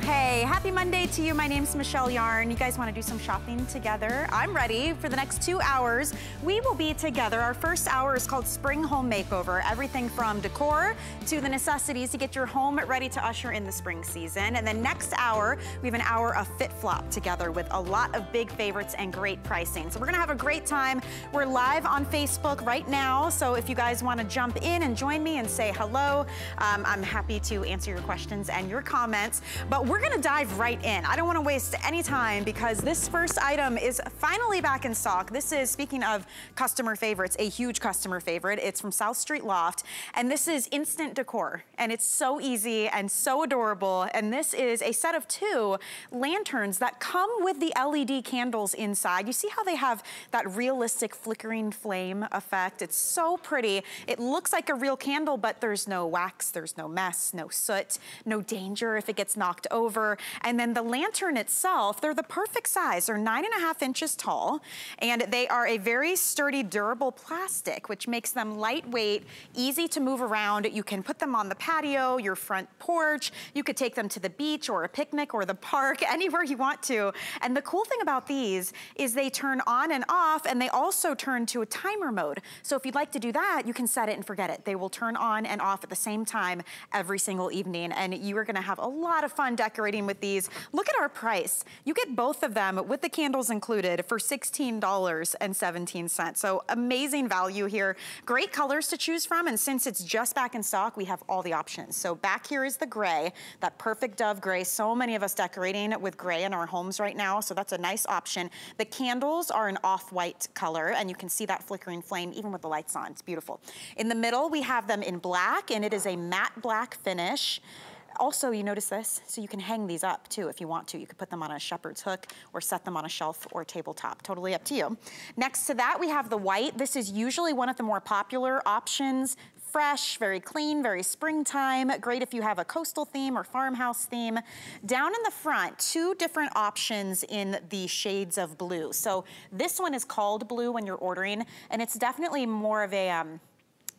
Hey, happy Monday to you. My name's Michelle Yarn. You guys want to do some shopping together? I'm ready for the next two hours. We will be together. Our first hour is called Spring Home Makeover. Everything from decor to the necessities to get your home ready to usher in the spring season. And then next hour, we have an hour of FitFlop together with a lot of big favorites and great pricing. So we're going to have a great time. We're live on Facebook right now. So if you guys want to jump in and join me and say hello, um, I'm happy to answer your questions and your comments. But we're gonna dive right in. I don't wanna waste any time because this first item is finally back in stock. This is, speaking of customer favorites, a huge customer favorite. It's from South Street Loft, and this is instant decor. And it's so easy and so adorable. And this is a set of two lanterns that come with the LED candles inside. You see how they have that realistic flickering flame effect? It's so pretty. It looks like a real candle, but there's no wax, there's no mess, no soot, no danger if it gets knocked over. And then the lantern itself, they're the perfect size. They're nine and a half inches tall, and they are a very sturdy, durable plastic, which makes them lightweight, easy to move around. You can put them on the patio, your front porch. You could take them to the beach or a picnic or the park, anywhere you want to. And the cool thing about these is they turn on and off, and they also turn to a timer mode. So if you'd like to do that, you can set it and forget it. They will turn on and off at the same time every single evening, and you are gonna have a lot of fun decorating with these. Look at our price. You get both of them with the candles included for $16.17. So amazing value here. Great colors to choose from. And since it's just back in stock, we have all the options. So back here is the gray, that perfect dove gray. So many of us decorating with gray in our homes right now. So that's a nice option. The candles are an off-white color and you can see that flickering flame even with the lights on. It's beautiful. In the middle, we have them in black and it is a matte black finish. Also, you notice this? So you can hang these up too if you want to. You could put them on a shepherd's hook or set them on a shelf or tabletop. Totally up to you. Next to that, we have the white. This is usually one of the more popular options fresh, very clean, very springtime. Great if you have a coastal theme or farmhouse theme. Down in the front, two different options in the shades of blue. So this one is called blue when you're ordering, and it's definitely more of a, um,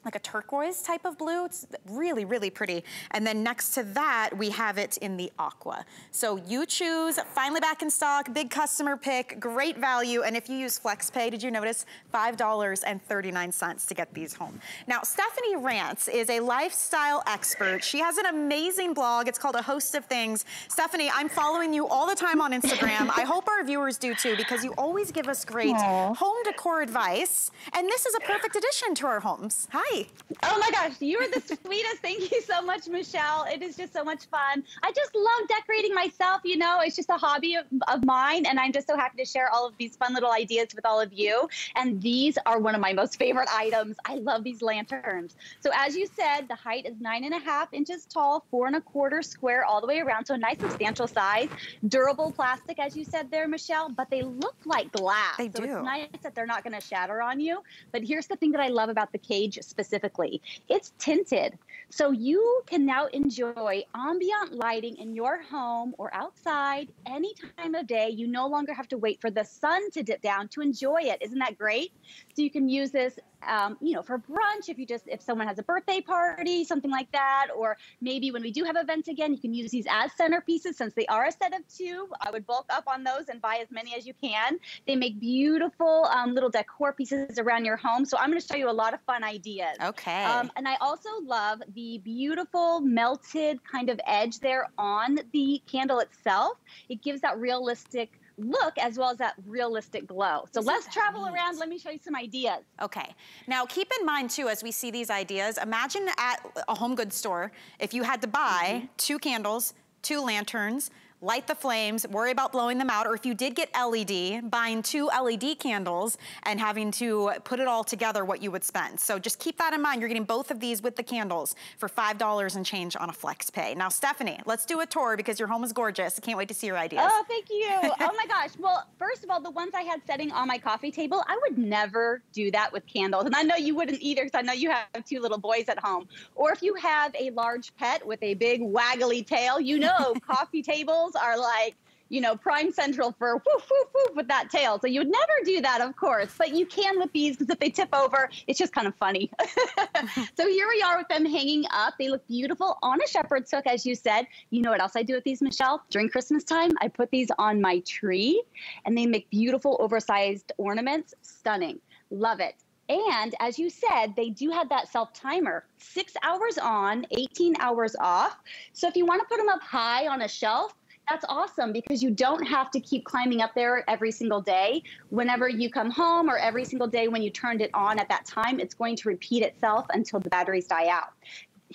like a turquoise type of blue. It's really, really pretty. And then next to that, we have it in the aqua. So you choose, finally back in stock, big customer pick, great value. And if you use FlexPay, did you notice? $5.39 to get these home. Now, Stephanie Rantz is a lifestyle expert. She has an amazing blog. It's called A Host of Things. Stephanie, I'm following you all the time on Instagram. I hope our viewers do too, because you always give us great Aww. home decor advice. And this is a perfect addition to our homes. Hi. Oh my gosh, you are the sweetest. Thank you so much, Michelle. It is just so much fun. I just love decorating myself. You know, it's just a hobby of, of mine. And I'm just so happy to share all of these fun little ideas with all of you. And these are one of my most favorite items. I love these lanterns. So as you said, the height is nine and a half inches tall, four and a quarter square all the way around. So a nice substantial size. Durable plastic, as you said there, Michelle, but they look like glass. They so do. it's nice that they're not going to shatter on you. But here's the thing that I love about the cage specifically specifically. It's tinted. So you can now enjoy ambient lighting in your home or outside any time of day. You no longer have to wait for the sun to dip down to enjoy it. Isn't that great? So you can use this um, you know, for brunch, if you just, if someone has a birthday party, something like that, or maybe when we do have events again, you can use these as centerpieces since they are a set of two. I would bulk up on those and buy as many as you can. They make beautiful um, little decor pieces around your home. So I'm going to show you a lot of fun ideas. Okay. Um, and I also love the beautiful melted kind of edge there on the candle itself. It gives that realistic look as well as that realistic glow. So this let's travel neat. around. Let me show you some ideas. Okay. Now keep in mind too, as we see these ideas, imagine at a home goods store, if you had to buy mm -hmm. two candles, two lanterns, light the flames, worry about blowing them out, or if you did get LED, buying two LED candles and having to put it all together what you would spend. So just keep that in mind. You're getting both of these with the candles for $5 and change on a flex pay. Now, Stephanie, let's do a tour because your home is gorgeous. I can't wait to see your ideas. Oh, thank you. oh my gosh. Well, first of all, the ones I had setting on my coffee table, I would never do that with candles. And I know you wouldn't either because I know you have two little boys at home. Or if you have a large pet with a big waggly tail, you know coffee tables are like you know, Prime Central for woof, woof, woof with that tail. So you would never do that, of course, but you can with these because if they tip over, it's just kind of funny. so here we are with them hanging up. They look beautiful on a shepherd's hook, as you said. You know what else I do with these, Michelle? During Christmas time, I put these on my tree and they make beautiful oversized ornaments. Stunning. Love it. And as you said, they do have that self timer six hours on, 18 hours off. So if you want to put them up high on a shelf, that's awesome because you don't have to keep climbing up there every single day. Whenever you come home or every single day when you turned it on at that time, it's going to repeat itself until the batteries die out.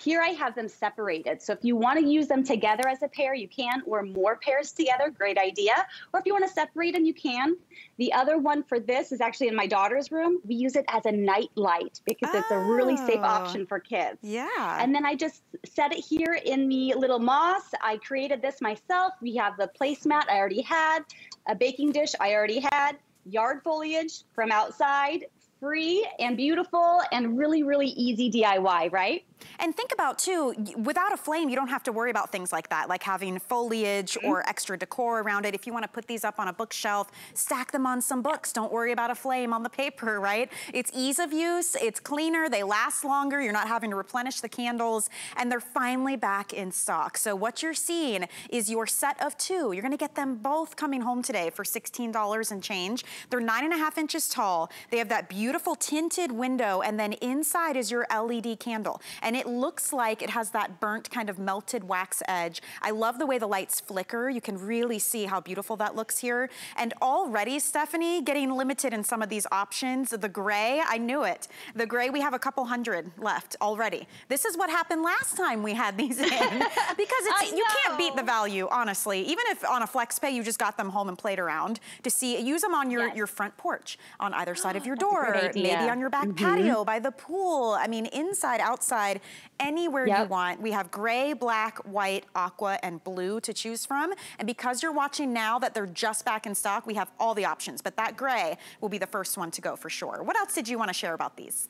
Here I have them separated. So if you want to use them together as a pair, you can, or more pairs together, great idea. Or if you want to separate them, you can. The other one for this is actually in my daughter's room. We use it as a night light because oh. it's a really safe oh. option for kids. Yeah. And then I just set it here in the little moss. I created this myself. We have the placemat I already had, a baking dish I already had, yard foliage from outside, free and beautiful and really, really easy DIY, right? And think about too, without a flame, you don't have to worry about things like that, like having foliage mm -hmm. or extra decor around it. If you wanna put these up on a bookshelf, stack them on some books. Don't worry about a flame on the paper, right? It's ease of use, it's cleaner, they last longer, you're not having to replenish the candles, and they're finally back in stock. So what you're seeing is your set of two. You're gonna get them both coming home today for $16 and change. They're nine and a half inches tall. They have that beautiful tinted window, and then inside is your LED candle and it looks like it has that burnt kind of melted wax edge. I love the way the lights flicker. You can really see how beautiful that looks here. And already, Stephanie, getting limited in some of these options. The gray, I knew it. The gray, we have a couple hundred left already. This is what happened last time we had these in. because it's, you can't beat the value, honestly. Even if on a flex pay, you just got them home and played around to see, use them on your, yes. your front porch, on either side of your door, maybe on your back mm -hmm. patio, by the pool. I mean, inside, outside, anywhere yep. you want. We have gray, black, white, aqua, and blue to choose from. And because you're watching now that they're just back in stock, we have all the options. But that gray will be the first one to go for sure. What else did you want to share about these?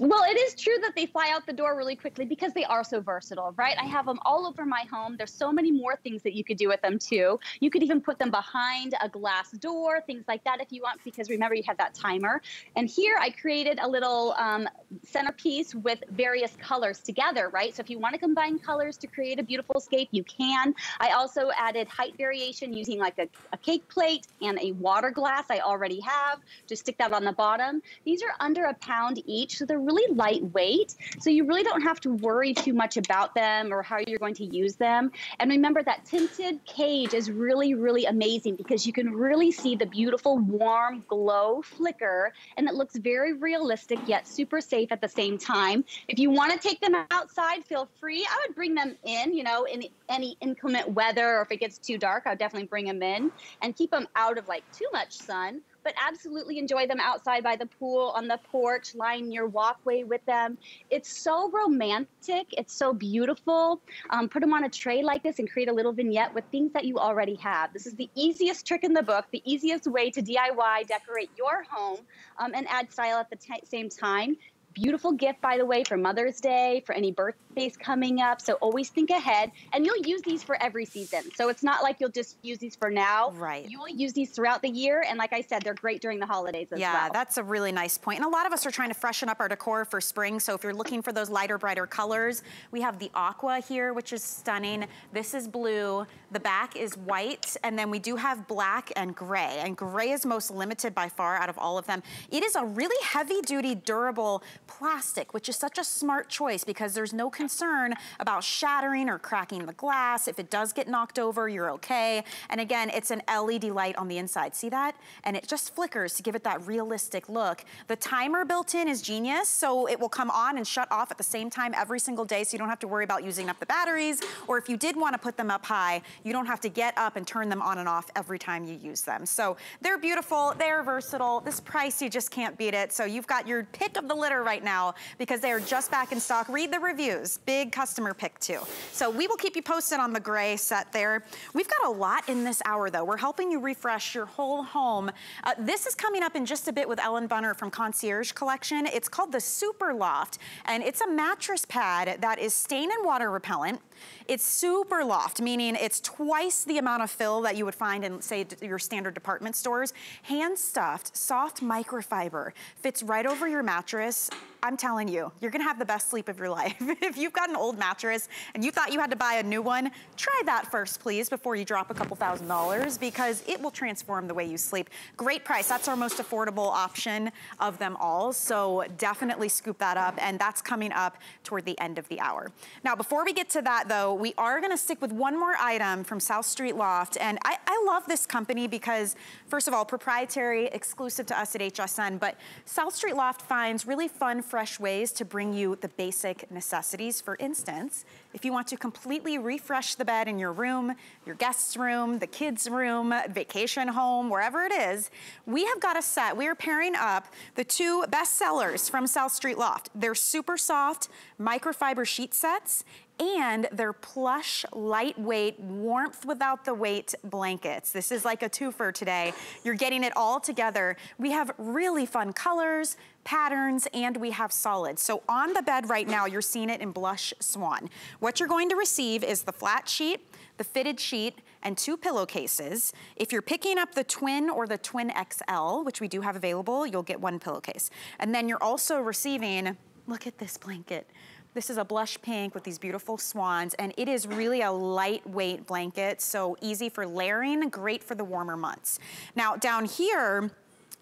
Well, it is true that they fly out the door really quickly because they are so versatile, right? I have them all over my home. There's so many more things that you could do with them too. You could even put them behind a glass door, things like that if you want, because remember you have that timer. And here I created a little um, centerpiece with various colors together, right? So if you want to combine colors to create a beautiful scape, you can. I also added height variation using like a, a cake plate and a water glass I already have. Just stick that on the bottom. These are under a pound each, so they're really lightweight. So you really don't have to worry too much about them or how you're going to use them. And remember that tinted cage is really, really amazing because you can really see the beautiful warm glow flicker and it looks very realistic yet super safe at the same time. If you want to take them outside, feel free. I would bring them in, you know, in any inclement weather or if it gets too dark, I would definitely bring them in and keep them out of like too much sun but absolutely enjoy them outside by the pool, on the porch, line your walkway with them. It's so romantic. It's so beautiful. Um, put them on a tray like this and create a little vignette with things that you already have. This is the easiest trick in the book, the easiest way to DIY, decorate your home, um, and add style at the same time. Beautiful gift, by the way, for Mother's Day, for any birthdays coming up. So always think ahead. And you'll use these for every season. So it's not like you'll just use these for now. Right. You will use these throughout the year. And like I said, they're great during the holidays as yeah, well. Yeah, that's a really nice point. And a lot of us are trying to freshen up our decor for spring. So if you're looking for those lighter, brighter colors, we have the aqua here, which is stunning. This is blue. The back is white. And then we do have black and gray. And gray is most limited by far out of all of them. It is a really heavy duty, durable plastic, which is such a smart choice because there's no concern about shattering or cracking the glass. If it does get knocked over, you're okay. And again, it's an LED light on the inside. See that? And it just flickers to give it that realistic look. The timer built in is genius, so it will come on and shut off at the same time every single day, so you don't have to worry about using up the batteries. Or if you did want to put them up high, you don't have to get up and turn them on and off every time you use them. So they're beautiful, they're versatile. This price, you just can't beat it. So you've got your pick of the litter right now because they are just back in stock. Read the reviews. Big customer pick too. So we will keep you posted on the gray set there. We've got a lot in this hour though. We're helping you refresh your whole home. Uh, this is coming up in just a bit with Ellen Bunner from Concierge Collection. It's called the Super Loft and it's a mattress pad that is stain and water repellent. It's super loft, meaning it's twice the amount of fill that you would find in, say, your standard department stores. Hand stuffed, soft microfiber, fits right over your mattress. I'm telling you, you're gonna have the best sleep of your life. if you've got an old mattress and you thought you had to buy a new one, try that first, please, before you drop a couple thousand dollars because it will transform the way you sleep. Great price. That's our most affordable option of them all. So definitely scoop that up. And that's coming up toward the end of the hour. Now, before we get to that though, we are gonna stick with one more item from South Street Loft. And I, I love this company because, first of all, proprietary, exclusive to us at HSN, but South Street Loft finds really fun, fresh ways to bring you the basic necessities. For instance, if you want to completely refresh the bed in your room, your guest's room, the kids' room, vacation home, wherever it is, we have got a set. We are pairing up the two best sellers from South Street Loft. They're super soft microfiber sheet sets and they're plush, lightweight, warmth without the weight blankets. This is like a twofer today. You're getting it all together. We have really fun colors, patterns, and we have solids. So on the bed right now, you're seeing it in blush swan. What you're going to receive is the flat sheet, the fitted sheet, and two pillowcases. If you're picking up the twin or the twin XL, which we do have available, you'll get one pillowcase. And then you're also receiving, look at this blanket. This is a blush pink with these beautiful swans, and it is really a lightweight blanket, so easy for layering, great for the warmer months. Now, down here,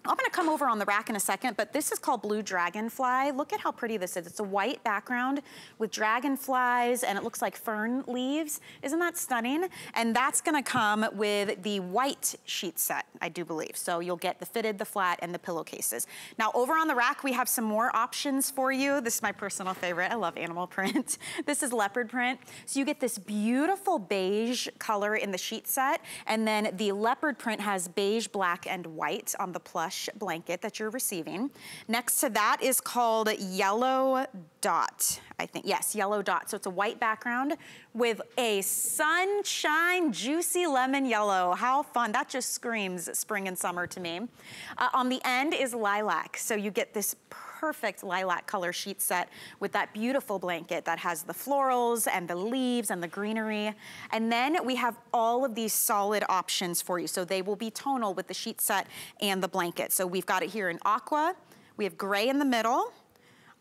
I'm gonna come over on the rack in a second, but this is called Blue Dragonfly. Look at how pretty this is. It's a white background with dragonflies and it looks like fern leaves. Isn't that stunning? And that's gonna come with the white sheet set, I do believe. So you'll get the fitted, the flat, and the pillowcases. Now over on the rack, we have some more options for you. This is my personal favorite. I love animal print. this is leopard print. So you get this beautiful beige color in the sheet set, and then the leopard print has beige, black, and white on the plush plush blanket that you're receiving. Next to that is called Yellow Dot, I think. Yes, Yellow Dot. So it's a white background with a sunshine juicy lemon yellow. How fun. That just screams spring and summer to me. Uh, on the end is lilac. So you get this perfect lilac color sheet set with that beautiful blanket that has the florals and the leaves and the greenery. And then we have all of these solid options for you. So they will be tonal with the sheet set and the blanket. So we've got it here in aqua. We have gray in the middle.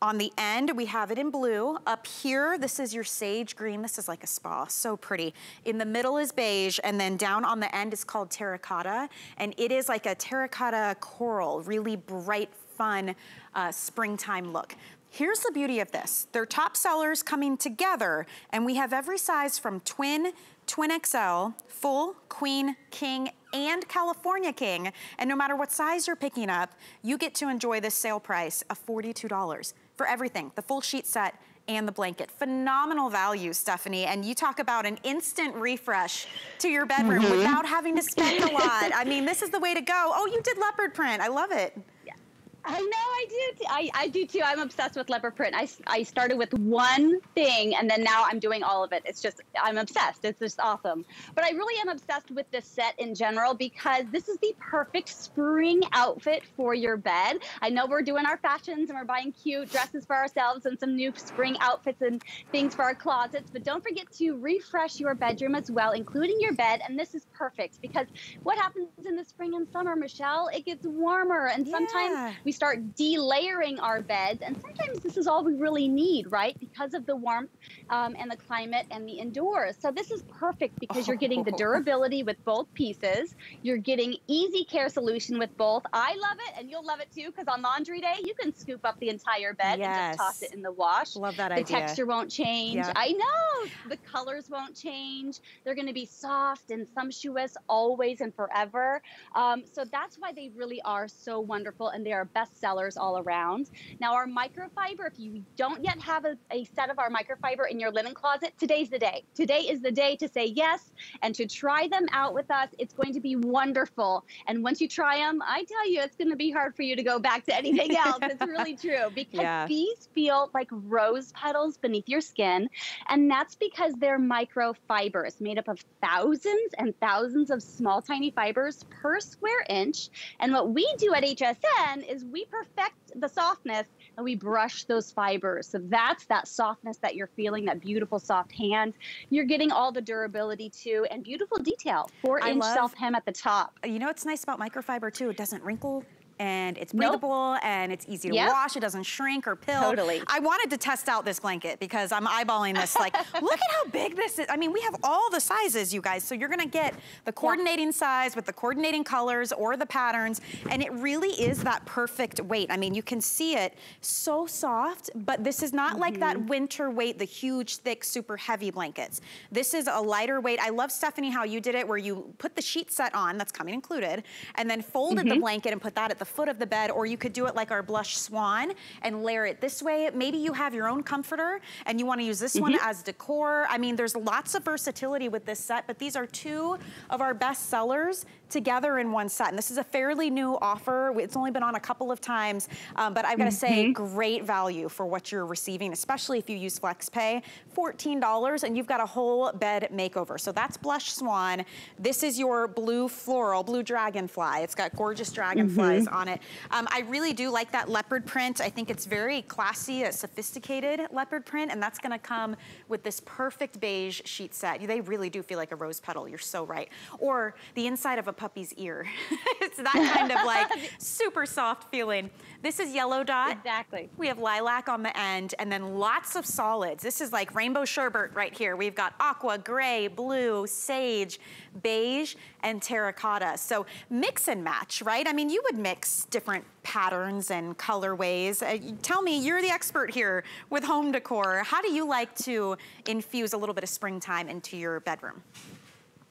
On the end, we have it in blue. Up here, this is your sage green. This is like a spa, so pretty. In the middle is beige, and then down on the end is called terracotta. And it is like a terracotta coral, really bright, fun uh, springtime look. Here's the beauty of this. They're top sellers coming together, and we have every size from twin, twin XL, full, queen, king, and California King. And no matter what size you're picking up, you get to enjoy this sale price of $42 for everything, the full sheet set and the blanket. Phenomenal value, Stephanie. And you talk about an instant refresh to your bedroom mm -hmm. without having to spend a lot. I mean, this is the way to go. Oh, you did leopard print. I love it. I know I do. I, I do too. I'm obsessed with leopard print. I, I started with one thing and then now I'm doing all of it. It's just, I'm obsessed. It's just awesome. But I really am obsessed with this set in general because this is the perfect spring outfit for your bed. I know we're doing our fashions and we're buying cute dresses for ourselves and some new spring outfits and things for our closets. But don't forget to refresh your bedroom as well, including your bed. And this is perfect because what happens in the spring and summer, Michelle? It gets warmer and sometimes yeah. we start delayering our beds. And sometimes this is all we really need, right? Because of the warmth um, and the climate and the indoors. So this is perfect because you're getting the durability with both pieces. You're getting easy care solution with both. I love it and you'll love it too because on laundry day, you can scoop up the entire bed yes. and just toss it in the wash. Love that the idea. The texture won't change. Yeah. I know. The colors won't change. They're going to be soft and sumptuous always and forever. Um, so that's why they really are so wonderful and they are best sellers all around. Now, our microfiber, if you don't yet have a, a set of our microfiber in your linen closet, today's the day. Today is the day to say yes and to try them out with us. It's going to be wonderful. And once you try them, I tell you, it's going to be hard for you to go back to anything else. it's really true because yeah. these feel like rose petals beneath your skin. And that's because they're microfibers made up of thousands and thousands of small, tiny fibers per square inch. And what we do at HSN is we perfect the softness and we brush those fibers. So that's that softness that you're feeling, that beautiful soft hand. You're getting all the durability too and beautiful detail. Four inch self hem at the top. You know what's nice about microfiber too? It doesn't wrinkle and it's breathable nope. and it's easy to yep. wash. It doesn't shrink or pill. Totally. I wanted to test out this blanket because I'm eyeballing this like, look at how big this is. I mean, we have all the sizes, you guys. So you're gonna get the coordinating yeah. size with the coordinating colors or the patterns. And it really is that perfect weight. I mean, you can see it so soft, but this is not mm -hmm. like that mm-hmm. winter weight, the huge, thick, super heavy blankets. This is a lighter weight. I love, Stephanie, how you did it where you put the sheet set on, that's coming included, and then folded mm -hmm. the mm-hmm. blanket and put that at the foot of the bed, or you could do it like our blush swan and layer it this way. Maybe you have your own comforter and you wanna use this mm -hmm. one mm-hmm. as decor. I mean, there's lots of versatility with this set, but these are two of our best sellers together in one set. And this is a fairly new offer. It's only been on a couple of times, um, but I've got to mm -hmm. say, mm-hmm. great value for what you're receiving, especially if you use FlexPay. $14 and you've got a whole bed makeover. So that's Blush Swan. This is your blue floral, blue dragonfly. It's got gorgeous dragonflies mm -hmm. on it. Um, I really do like that leopard print. I think it's very classy, a sophisticated leopard print, and that's gonna come with this perfect beige sheet set. They really do feel like a rose petal, you're so right. Or the inside of a puppy's ear. it's that kind of like super soft feeling. This is yellow dot. Exactly. We have lilac on the end and then lots of solids. This is like rainbow sherbet right here. We've got aqua, gray, blue, sage, beige, and terracotta. So mix and match, right? I mean, you would mix different patterns and colorways. Uh, tell me, you're the expert here with home decor. How do you like to infuse a little bit of springtime into your bedroom?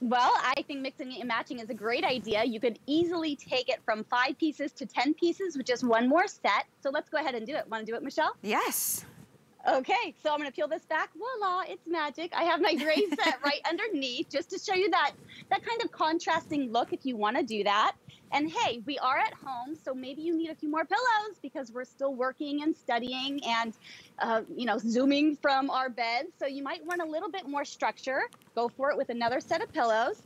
Well, I think mixing and matching is a great idea. You could easily take it from five pieces to 10 pieces with just one more set. So let's go ahead and do it. Want to do it, Michelle? Yes. Okay, so I'm gonna peel this back. Voila, it's magic. I have my gray set right underneath just to show you that, that kind of contrasting look if you wanna do that. And hey, we are at home, so maybe you need a few more pillows because we're still working and studying and, uh, you know, zooming from our beds. So you might want a little bit more structure. Go for it with another set of pillows.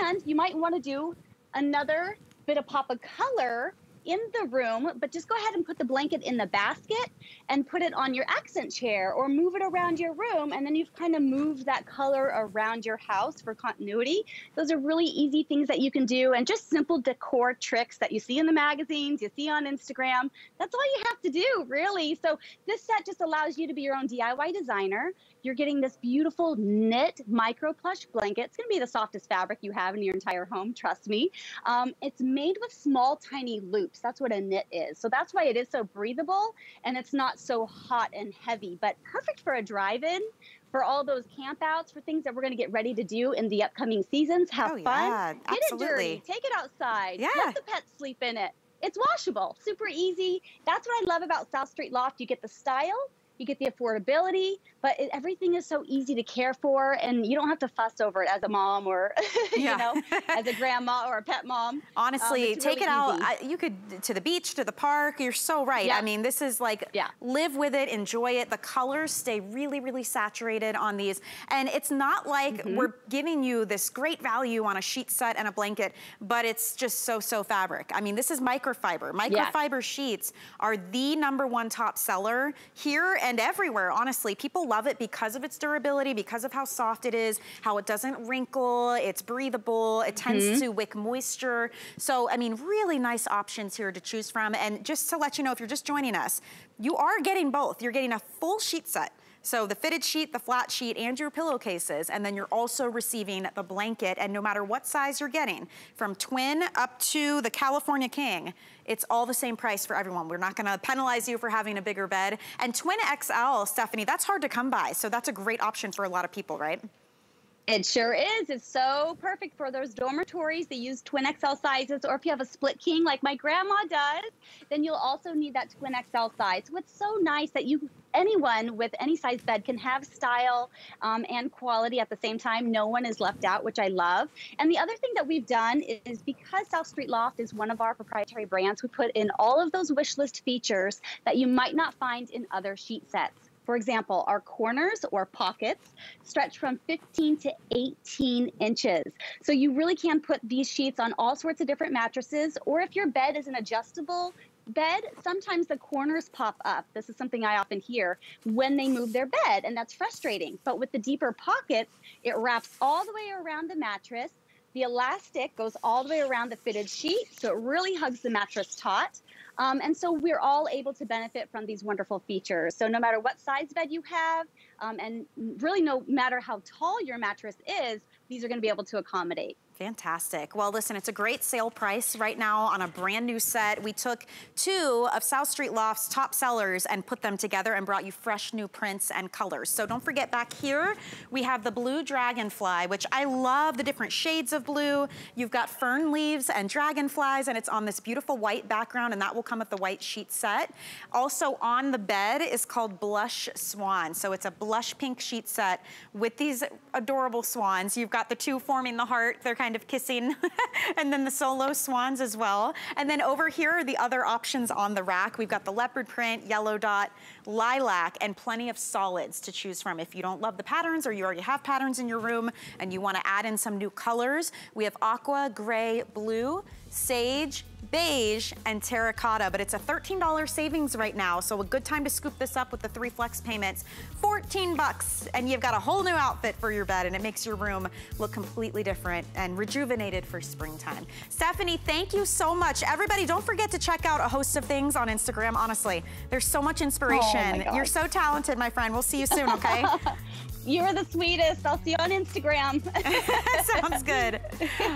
And you might want to do another bit of pop of color in the room, but just go ahead and put the blanket in the basket and put it on your accent chair or move it around your room. And then you've kind of moved that color around your house for continuity. Those are really easy things that you can do and just simple decor tricks that you see in the magazines, you see on Instagram. That's all you have to do, really. So this set just allows you to be your own DIY designer. You're getting this beautiful knit micro plush blanket. It's going to be the softest fabric you have in your entire home, trust me. Um, it's made with small, tiny loops. That's what a knit is. So that's why it is so breathable and it's not so hot and heavy, but perfect for a drive-in for all those campouts, for things that we're going to get ready to do in the upcoming seasons. Have oh, fun. Yeah, get absolutely. it dirty. Take it outside. Yeah. Let the pets sleep in it. It's washable, super easy. That's what I love about South Street Loft. You get the style, you get the affordability, but it, everything is so easy to care for and you don't have to fuss over it as a mom or yeah. you know as a grandma or a pet mom honestly um, take really it out I, you could to the beach to the park you're so right yeah. i mean this is like yeah. live with it enjoy it the colors stay really really saturated on these and it's not like mm -hmm. we're giving you this great value on a sheet set and a blanket but it's just so so fabric i mean this is microfiber microfiber yes. sheets are the number one top seller here and everywhere honestly people love it because of its durability, because of how soft it is, how it doesn't wrinkle, it's breathable, it tends mm -hmm. to wick moisture. So, I mean, really nice options here to choose from. And just to let you know, if you're just joining us, you are getting both. You're getting a full sheet set so the fitted sheet, the flat sheet, and your pillowcases, and then you're also receiving the blanket, and no matter what size you're getting, from twin up to the California King, it's all the same price for everyone. We're not gonna penalize you for having a bigger bed. And twin XL, Stephanie, that's hard to come by, so that's a great option for a lot of people, right? It sure is. It's so perfect for those dormitories They use twin XL sizes, or if you have a split king like my grandma does, then you'll also need that twin XL size. What's so nice that you anyone with any size bed can have style um, and quality at the same time. No one is left out, which I love. And the other thing that we've done is because South Street Loft is one of our proprietary brands, we put in all of those wish list features that you might not find in other sheet sets For example, our corners or pockets stretch from 15 to 18 inches. So you really can put these sheets on all sorts of different mattresses, or if your bed is an adjustable bed, sometimes the corners pop up. This is something I often hear when they move their bed, and that's frustrating. But with the deeper pockets, it wraps all the way around the mattress. The elastic goes all the way around the fitted sheet, so it really hugs the mattress taut. Um, and so we're all able to benefit from these wonderful features. So no matter what size bed you have, um, and really no matter how tall your mattress is, these are gonna be able to accommodate. Fantastic. Well, listen, it's a great sale price right now on a brand new set. We took two of South Street Loft's top sellers and put them together and brought you fresh new prints and colors. So don't forget back here, we have the blue dragonfly, which I love the different shades of blue. You've got fern leaves and dragonflies, and it's on this beautiful white background, and that will come with the white sheet set. Also on the bed is called Blush Swan. So it's a blush pink sheet set with these adorable swans. You've got the two forming the heart. They're kind kind of kissing. and then the solo swans as well. And then over here are the other options on the rack. We've got the leopard print, yellow dot, lilac, and plenty of solids to choose from. If you don't love the patterns or you already have patterns in your room and you wanna add in some new colors, we have aqua, gray, blue, sage, beige, and terracotta, but it's a $13 savings right now, so a good time to scoop this up with the three flex payments. 14 bucks, and you've got a whole new outfit for your bed, and it makes your room look completely different and rejuvenated for springtime. Stephanie, thank you so much. Everybody, don't forget to check out a host of things on Instagram, honestly. There's so much inspiration. Oh You're so talented, my friend. We'll see you soon, okay? You're the sweetest. I'll see you on Instagram. Sounds good.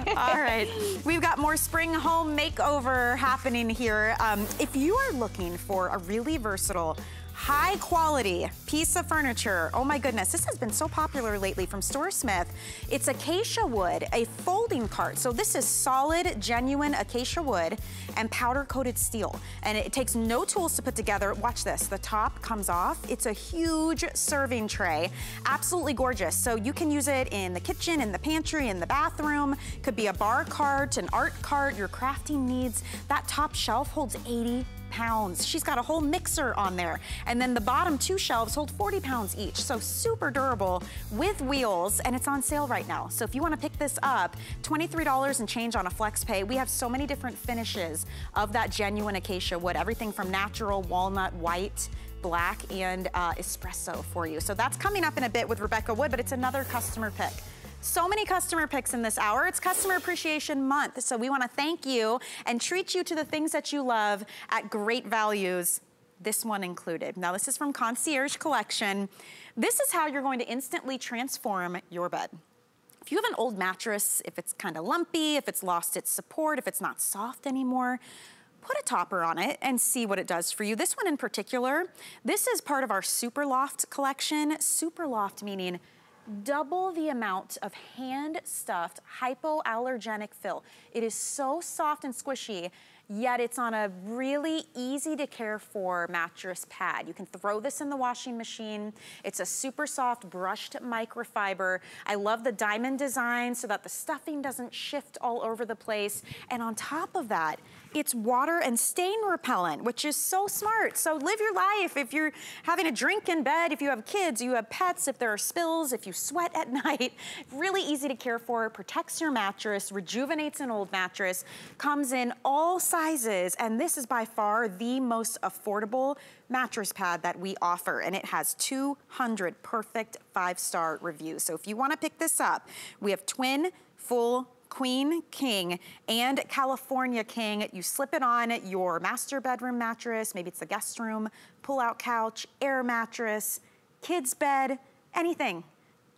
All right. We've got more spring home makeover happening here. Um, if you are looking for a really versatile high quality piece of furniture. Oh my goodness, this has been so popular lately from StoreSmith. It's acacia wood, a folding cart. So this is solid, genuine acacia wood and powder coated steel. And it takes no tools to put together. Watch this, the top comes off. It's a huge serving tray, absolutely gorgeous. So you can use it in the kitchen, in the pantry, in the bathroom. Could be a bar cart, an art cart, your crafting needs. That top shelf holds 80 pounds. She's got a whole mixer on there. And then the bottom two shelves hold 40 pounds each. So super durable with wheels and it's on sale right now. So if you wanna pick this up, $23 and change on a flex pay. We have so many different finishes of that genuine acacia wood. Everything from natural walnut white black and uh, espresso for you. So that's coming up in a bit with Rebecca Wood, but it's another customer pick. So many customer picks in this hour. It's Customer Appreciation Month, so we wanna thank you and treat you to the things that you love at great values, this one included. Now this is from Concierge Collection. This is how you're going to instantly transform your bed. If you have an old mattress, if it's kind of lumpy, if it's lost its support, if it's not soft anymore, put a topper on it and see what it does for you. This one in particular, this is part of our Super Loft collection. Super Loft meaning double the amount of hand-stuffed hypoallergenic fill. It is so soft and squishy, yet it's on a really easy to care for mattress pad. You can throw this in the washing machine. It's a super soft brushed microfiber. I love the diamond design so that the stuffing doesn't shift all over the place. And on top of that, it's water and stain repellent, which is so smart. So live your life. If you're having a drink in bed, if you have kids, you have pets, if there are spills, if you sweat at night, really easy to care for, protects your mattress, rejuvenates an old mattress, comes in all sizes, and this is by far the most affordable mattress pad that we offer, and it has 200 perfect five-star reviews. So if you wanna pick this up, we have twin, full, Queen King and California King. You slip it on your master bedroom mattress, maybe it's the guest room, pull-out couch, air mattress, kids bed, anything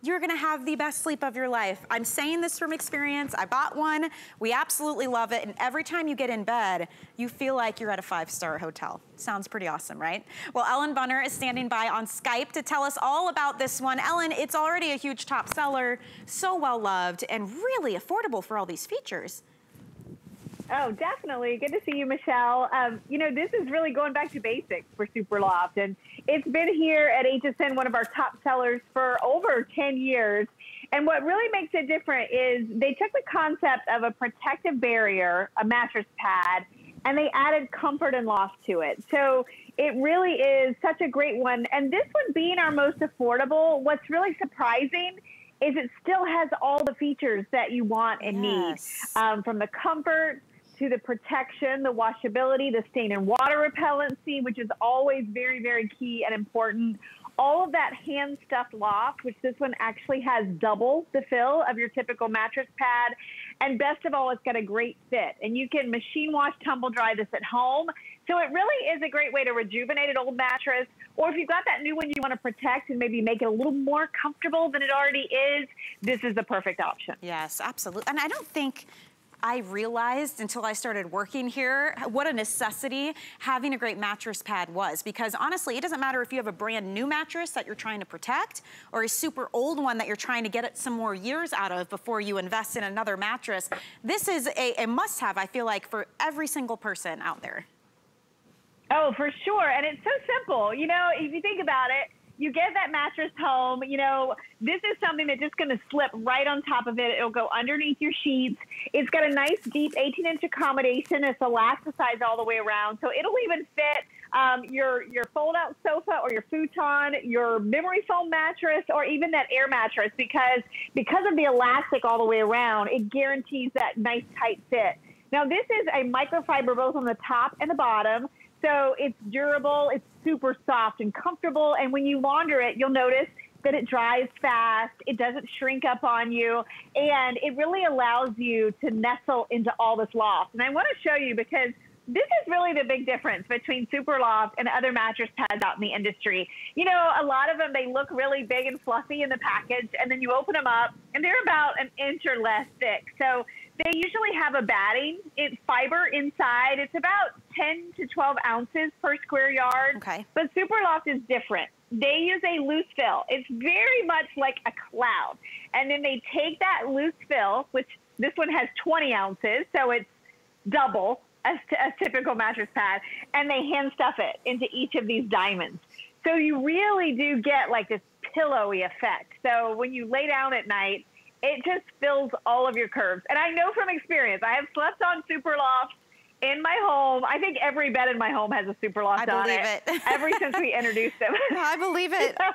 you're gonna have the best sleep of your life. I'm saying this from experience. I bought one. We absolutely love it. And every time you get in bed, you feel like you're at a five-star hotel. Sounds pretty awesome, right? Well, Ellen Bunner is standing by on Skype to tell us all about this one. Ellen, it's already a huge top seller, so well loved, and really affordable for all these features. Oh, definitely. Good to see you, Michelle. Um, you know, this is really going back to basics for Super Loft, and it's been here at HSN, one of our top sellers for over 10 years. And what really makes it different is they took the concept of a protective barrier, a mattress pad, and they added comfort and loft to it. So it really is such a great one. And this one being our most affordable, what's really surprising is it still has all the features that you want and yes. need um, from the comfort to the protection, the washability, the stain and water repellency, which is always very, very key and important. All of that hand stuffed loft, which this one actually has double the fill of your typical mattress pad. And best of all, it's got a great fit. And you can machine wash, tumble dry this at home. So it really is a great way to rejuvenate an old mattress. Or if you've got that new one you want to protect and maybe make it a little more comfortable than it already is, this is the perfect option. Yes, absolutely. And I don't think I realized until I started working here what a necessity having a great mattress pad was because honestly, it doesn't matter if you have a brand new mattress that you're trying to protect or a super old one that you're trying to get it some more years out of before you invest in another mattress. This is a, a must have, I feel like, for every single person out there. Oh, for sure. And it's so simple. You know, if you think about it, you get that mattress home, you know, this is something that's just going to slip right on top of it. It'll go underneath your sheets. It's got a nice deep 18 inch accommodation. It's elasticized all the way around. So it'll even fit um, your, your fold out sofa or your futon, your memory foam mattress, or even that air mattress because, because of the elastic all the way around, it guarantees that nice tight fit. Now this is a microfiber both on the top and the bottom. So it's durable, it's super soft and comfortable. And when you launder it, you'll notice that it dries fast, it doesn't shrink up on you, and it really allows you to nestle into all this loft. And I want to show you because this is really the big difference between Superloft and other mattress pads out in the industry. You know, a lot of them, they look really big and fluffy in the package, and then you open them up, and they're about an inch or less thick. So they usually have a batting. It's fiber inside. It's about 10 to 12 ounces per square yard. Okay. But Superloft is different. They use a loose fill. It's very much like a cloud. And then they take that loose fill, which this one has 20 ounces, so it's double a, a typical mattress pad, and they hand stuff it into each of these diamonds. So you really do get like this pillowy effect. So when you lay down at night, it just fills all of your curves. And I know from experience, I have slept on super Superloft in my home. I think every bed in my home has a Superloft on it. I believe it. ever since we introduced them. I believe it.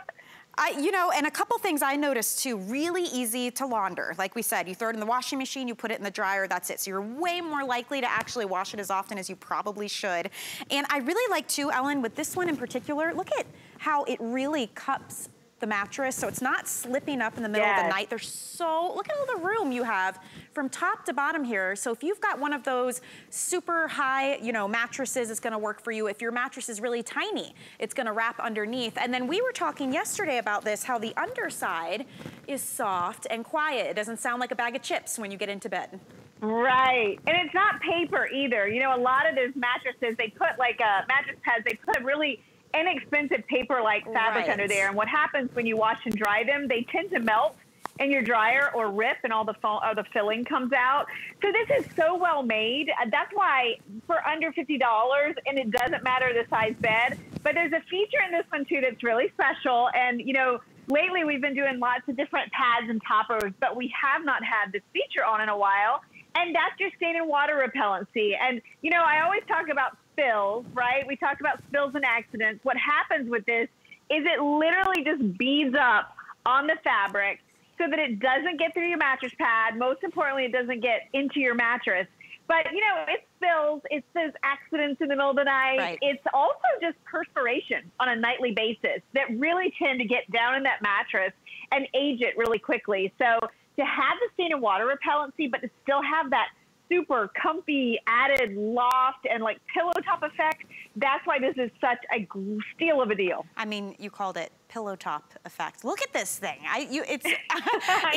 I, you know, and a couple things I noticed too, really easy to launder. Like we said, you throw it in the washing machine, you put it in the dryer, that's it. So you're way more likely to actually wash it as often as you probably should. And I really like too, Ellen, with this one in particular, look at how it really cups the mattress, so it's not slipping up in the middle yes. of the night. There's so, look at all the room you have from top to bottom here. So if you've got one of those super high, you know, mattresses, it's gonna work for you. If your mattress is really tiny, it's gonna wrap underneath. And then we were talking yesterday about this, how the underside is soft and quiet. It doesn't sound like a bag of chips when you get into bed. Right. And it's not paper either. You know, a lot of those mattresses, they put like a mattress pads, they put a really inexpensive paper-like fabric right. under there. And what happens when you wash and dry them, they tend to melt in your dryer or rip and all the or the filling comes out. So this is so well made. Uh, that's why for under $50 and it doesn't matter the size bed, but there's a feature in this one too that's really special. And you know, lately we've been doing lots of different pads and toppers, but we have not had this feature on in a while. And that's your stain and water repellency. And, you know, I always talk about spills, right? We talked about spills and accidents. What happens with this is it literally just beads up on the fabric so that it doesn't get through your mattress pad. Most importantly, it doesn't get into your mattress. But, you know, it spills, it's those accidents in the middle of the night. Right. It's also just perspiration on a nightly basis that really tend to get down in that mattress and age it really quickly. So to have the stain and water repellency, but to still have that super comfy added loft and like pillow top effect, that's why this is such a steal of a deal. I mean, you called it pillow top effect. Look at this thing. I, you, it's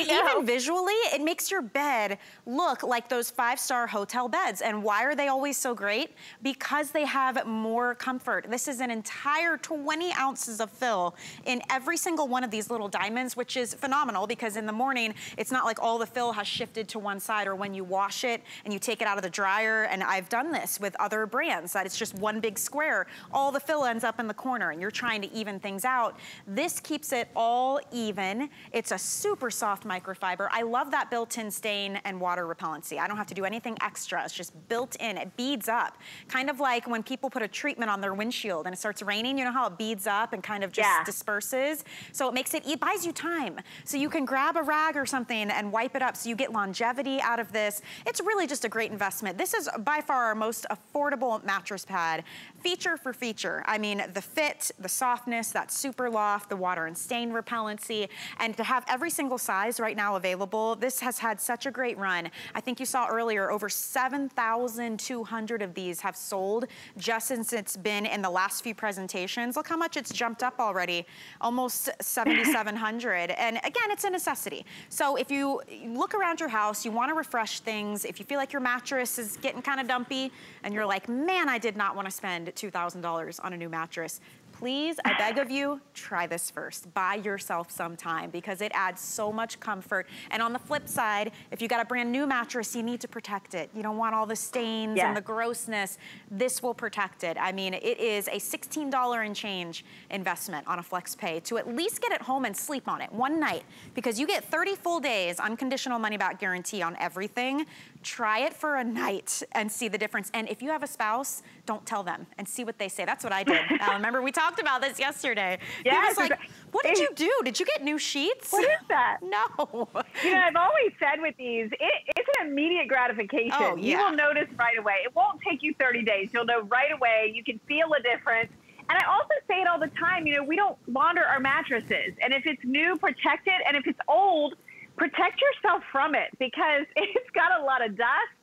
even visually, it makes your bed look like those five-star hotel beds. And why are they always so great? Because they have more comfort. This is an entire 20 ounces of fill in every single one of these little diamonds, which is phenomenal because in the morning, it's not like all the fill has shifted to one side or when you wash it and you take it out of the dryer. And I've done this with other brands that it's just one big square. All the fill ends up in the corner and you're trying to even things out This keeps it all even. It's a super soft microfiber. I love that built-in stain and water repellency. I don't have to do anything extra. It's just built in. It beads up. Kind of like when people put a treatment on their windshield and it starts raining, you know how it beads up and kind of just yeah. disperses? So it makes it, it buys you time. So you can grab a rag or something and wipe it up so you get longevity out of this. It's really just a great investment. This is by far our most affordable mattress pad feature for feature. I mean, the fit, the softness, that super loft, the water and stain repellency, and to have every single size right now available, this has had such a great run. I think you saw earlier, over 7,200 of these have sold just since it's been in the last few presentations. Look how much it's jumped up already, almost 7,700. and again, it's a necessity. So if you look around your house, you wanna refresh things, if you feel like your mattress is getting kind of dumpy, and you're like, man, I did not wanna spend $2,000 on a new mattress please, I beg of you, try this first. Buy yourself some time because it adds so much comfort. And on the flip side, if you got a brand new mattress, you need to protect it. You don't want all the stains and the grossness. This will protect it. I mean, it is a $16 and change investment on a FlexPay to at least get it home and sleep on it one night because you get 30 full days unconditional money back guarantee on everything. Try it for a night and see the difference. And if you have a spouse, don't tell them and see what they say. That's what I did. uh, remember, we talked about this yesterday. Yes. like, what did you do? Did you get new sheets? What is that? No. You know, I've always said with these, it, it's an immediate gratification. Oh, yeah. You will notice right away. It won't take you 30 days. You'll know right away. You can feel a difference. And I also say it all the time, you know, we don't launder our mattresses. And if it's new, protect it. And if it's old, protect yourself from it because it's got a lot of dust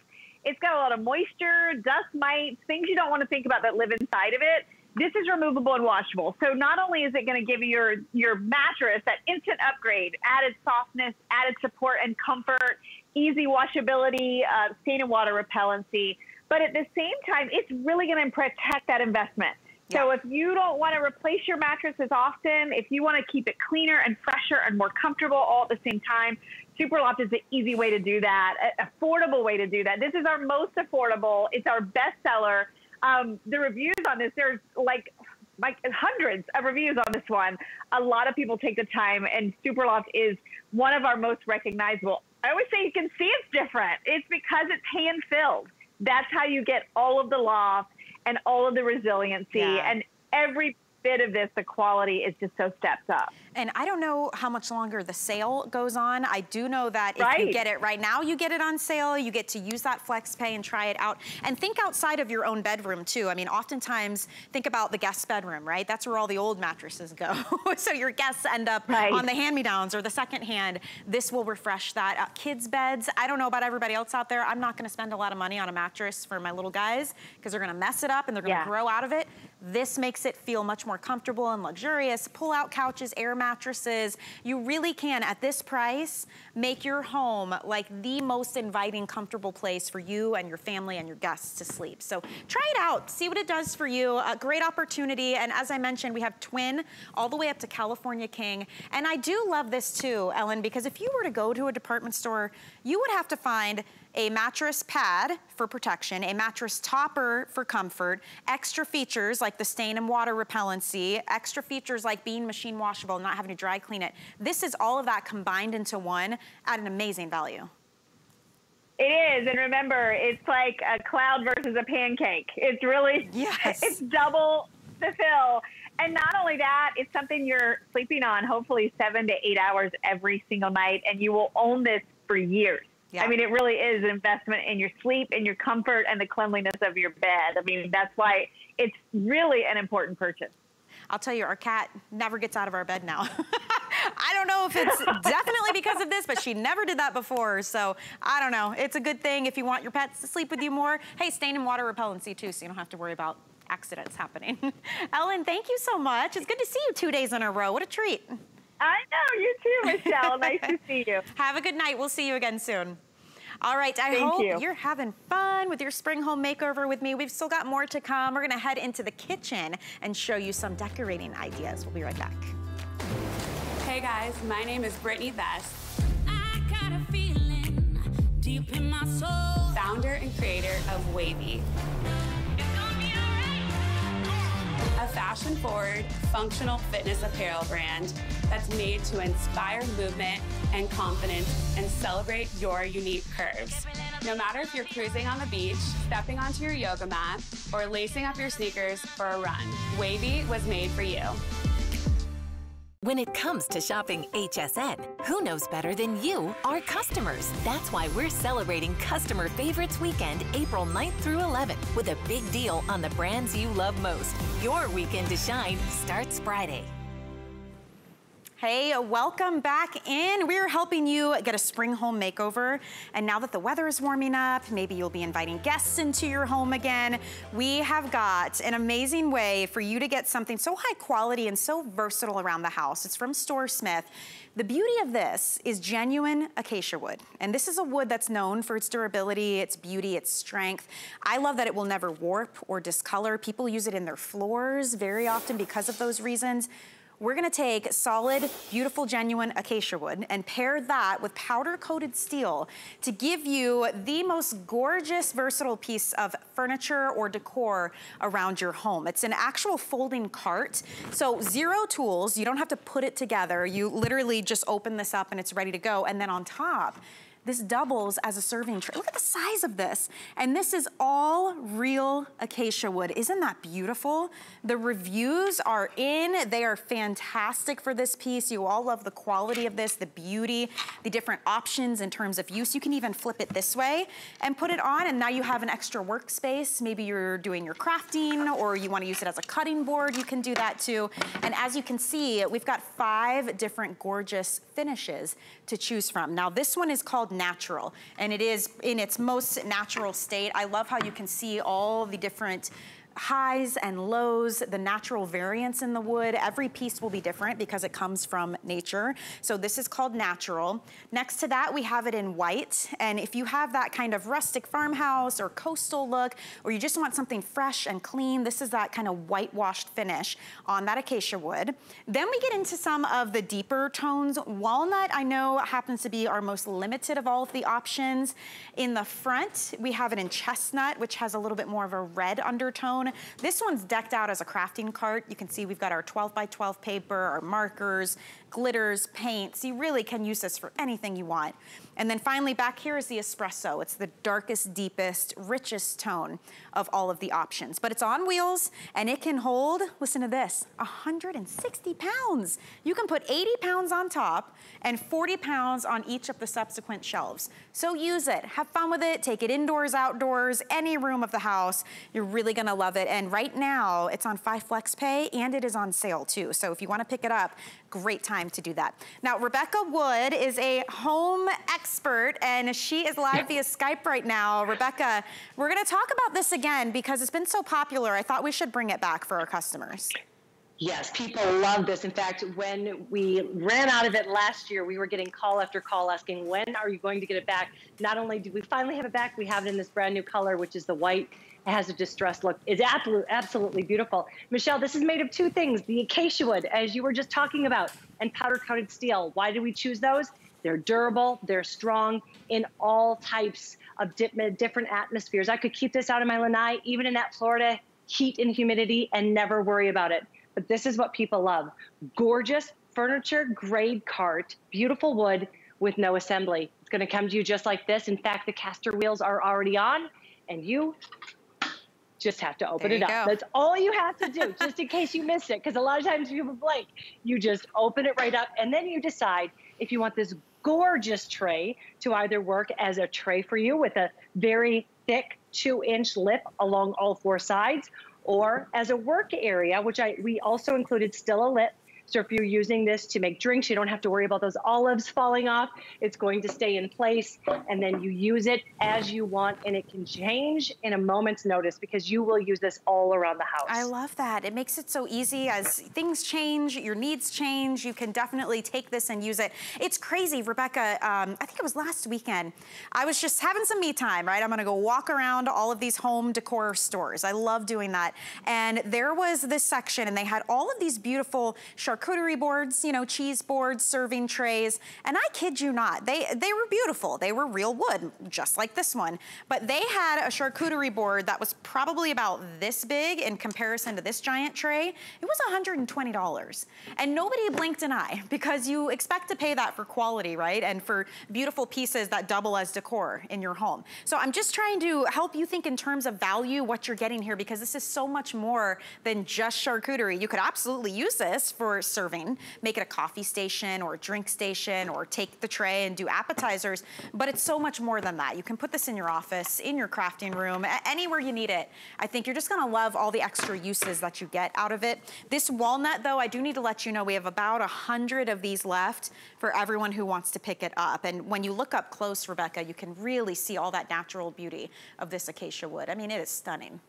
it's got a lot of moisture, dust mites, things you don't want to think about that live inside of it. This is removable and washable. So not only is it going to give you your, your mattress that instant upgrade, added softness, added support and comfort, easy washability, uh, stain and water repellency, but at the same time, it's really going to protect that investment. Yeah. So if you don't want to replace your mattress as often, if you want to keep it cleaner and fresher and more comfortable all at the same time, Superloft is the easy way to do that, an affordable way to do that. This is our most affordable. It's our best seller. Um, the reviews on this, there's like like hundreds of reviews on this one. A lot of people take the time, and Superloft is one of our most recognizable. I always say you can see it's different. It's because it's hand filled. That's how you get all of the loft and all of the resiliency yeah. and every bit of this, the quality is just so stepped up. And I don't know how much longer the sale goes on. I do know that if right. you get it right now, you get it on sale. You get to use that flex pay and try it out. And think outside of your own bedroom too. I mean, oftentimes think about the guest bedroom, right? That's where all the old mattresses go. so your guests end up right. on the hand-me-downs or the second hand. This will refresh that. Uh, kids beds, I don't know about everybody else out there. I'm not gonna spend a lot of money on a mattress for my little guys because they're gonna mess it up and they're gonna yeah. grow out of it. This makes it feel much more comfortable and luxurious. Pull-out couches, air mattresses. You really can, at this price, make your home like the most inviting, comfortable place for you and your family and your guests to sleep. So try it out. See what it does for you. A great opportunity. And as I mentioned, we have twin all the way up to California King. And I do love this too, Ellen, because if you were to go to a department store, you would have to find a mattress pad for protection, a mattress topper for comfort, extra features like the stain and water repellency, extra features like being machine washable, not having to dry clean it. This is all of that combined into one at an amazing value. It is, and remember, it's like a cloud versus a pancake. It's really, yes. it's double the fill. And not only that, it's something you're sleeping on hopefully seven to eight hours every single night, and you will own this for years. Yeah. I mean, it really is an investment in your sleep, in your comfort, and the cleanliness of your bed. I mean, that's why it's really an important purchase. I'll tell you, our cat never gets out of our bed now. I don't know if it's definitely because of this, but she never did that before. So I don't know. It's a good thing if you want your pets to sleep with you more. Hey, stain and water repellency too, so you don't have to worry about accidents happening. Ellen, thank you so much. It's good to see you two days in a row. What a treat. I know, you too, Michelle. nice to see you. Have a good night. We'll see you again soon. All right, I Thank hope you. are having fun with your spring home makeover with me. We've still got more to come. We're gonna head into the kitchen and show you some decorating ideas. We'll be right back. Hey guys, my name is Brittany Best. Founder and creator of Wavy. A fashion-forward, functional fitness apparel brand that's made to inspire movement and confidence and celebrate your unique curves. No matter if you're cruising on the beach, stepping onto your yoga mat, or lacing up your sneakers for a run, Wavy was made for you. When it comes to shopping HSN, who knows better than you, our customers? That's why we're celebrating Customer Favorites Weekend, April 9th through 11th, with a big deal on the brands you love most. Your weekend to shine starts Friday. Hey, welcome back in. We're helping you get a spring home makeover. And now that the weather is warming up, maybe you'll be inviting guests into your home again. We have got an amazing way for you to get something so high quality and so versatile around the house. It's from StoreSmith. The beauty of this is genuine acacia wood. And this is a wood that's known for its durability, its beauty, its strength. I love that it will never warp or discolor. People use it in their floors very often because of those reasons. We're gonna take solid, beautiful, genuine acacia wood and pair that with powder coated steel to give you the most gorgeous, versatile piece of furniture or decor around your home. It's an actual folding cart. So zero tools, you don't have to put it together. You literally just open this up and it's ready to go. And then on top, this doubles as a serving tray. Look at the size of this. And this is all real acacia wood. Isn't that beautiful? The reviews are in. They are fantastic for this piece. You all love the quality of this, the beauty, the different options in terms of use. You can even flip it this way and put it on and now you have an extra workspace. Maybe you're doing your crafting or you wanna use it as a cutting board. You can do that too. And as you can see, we've got five different gorgeous finishes to choose from. Now this one is called natural and it is in its most natural state. I love how you can see all the different highs and lows, the natural variance in the wood. Every piece will be different because it comes from nature. So this is called natural. Next to that, we have it in white. And if you have that kind of rustic farmhouse or coastal look, or you just want something fresh and clean, this is that kind of whitewashed finish on that acacia wood. Then we get into some of the deeper tones. Walnut, I know, happens to be our most limited of all of the options. In the front, we have it in chestnut, which has a little bit more of a red undertone This one's decked out as a crafting cart. You can see we've got our 12 by 12 paper, our markers, glitters, paints. You really can use this for anything you want. And then finally back here is the espresso. It's the darkest, deepest, richest tone of all of the options. But it's on wheels and it can hold, listen to this, 160 pounds. You can put 80 pounds on top and 40 pounds on each of the subsequent shelves. So use it, have fun with it, take it indoors, outdoors, any room of the house. You're really gonna love it. And right now it's on 5 Flex Pay and it is on sale too. So if you wanna pick it up, great time to do that. Now, Rebecca Wood is a home expert and she is live via Skype right now. Rebecca, we're gonna talk about this again because it's been so popular. I thought we should bring it back for our customers. Yes, people love this. In fact, when we ran out of it last year, we were getting call after call asking, when are you going to get it back? Not only do we finally have it back, we have it in this brand new color, which is the white has a distressed look. It's absolutely, beautiful. Michelle, this is made of two things, the acacia wood, as you were just talking about, and powder coated steel. Why do we choose those? They're durable, they're strong in all types of different atmospheres. I could keep this out of my lanai, even in that Florida heat and humidity, and never worry about it. But this is what people love. Gorgeous furniture grade cart, beautiful wood with no assembly. It's gonna come to you just like this. In fact, the caster wheels are already on and you just have to open it up. Go. That's all you have to do, just in case you miss it. Because a lot of times people blank. You just open it right up, and then you decide if you want this gorgeous tray to either work as a tray for you with a very thick two-inch lip along all four sides, or as a work area, which I we also included still a lip so if you're using this to make drinks, you don't have to worry about those olives falling off. It's going to stay in place and then you use it as you want and it can change in a moment's notice because you will use this all around the house. I love that. It makes it so easy as things change, your needs change, you can definitely take this and use it. It's crazy, Rebecca, um, I think it was last weekend, I was just having some me time, right? I'm gonna go walk around all of these home decor stores. I love doing that. And there was this section and they had all of these beautiful charcuterie charcuterie boards, you know, cheese boards, serving trays, and I kid you not, they, they were beautiful. They were real wood, just like this one. But they had a charcuterie board that was probably about this big in comparison to this giant tray. It was $120. And nobody blinked an eye because you expect to pay that for quality, right? And for beautiful pieces that double as decor in your home. So I'm just trying to help you think in terms of value, what you're getting here, because this is so much more than just charcuterie. You could absolutely use this for serving, make it a coffee station or a drink station or take the tray and do appetizers, but it's so much more than that. You can put this in your office, in your crafting room, anywhere you need it. I think you're just gonna love all the extra uses that you get out of it. This walnut though, I do need to let you know we have about a hundred of these left for everyone who wants to pick it up. And when you look up close, Rebecca, you can really see all that natural beauty of this acacia wood. I mean, it is stunning.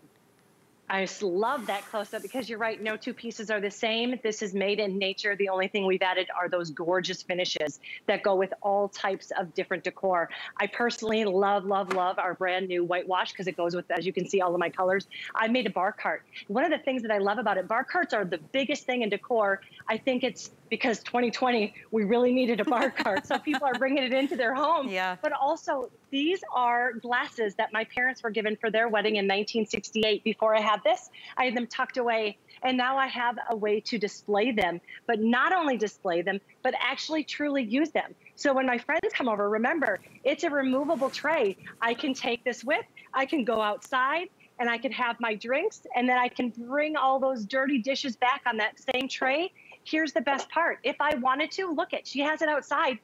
I just love that close up because you're right. No two pieces are the same. This is made in nature. The only thing we've added are those gorgeous finishes that go with all types of different decor. I personally love, love, love our brand new whitewash because it goes with, as you can see, all of my colors. I made a bar cart. One of the things that I love about it, bar carts are the biggest thing in decor. I think it's because 2020, we really needed a bar cart. so people are bringing it into their home. Yeah. But also, these are glasses that my parents were given for their wedding in 1968 before I had this. I had them tucked away and now I have a way to display them, but not only display them, but actually truly use them. So when my friends come over, remember, it's a removable tray. I can take this with, I can go outside and I can have my drinks and then I can bring all those dirty dishes back on that same tray. Here's the best part. If I wanted to, look it, she has it outside.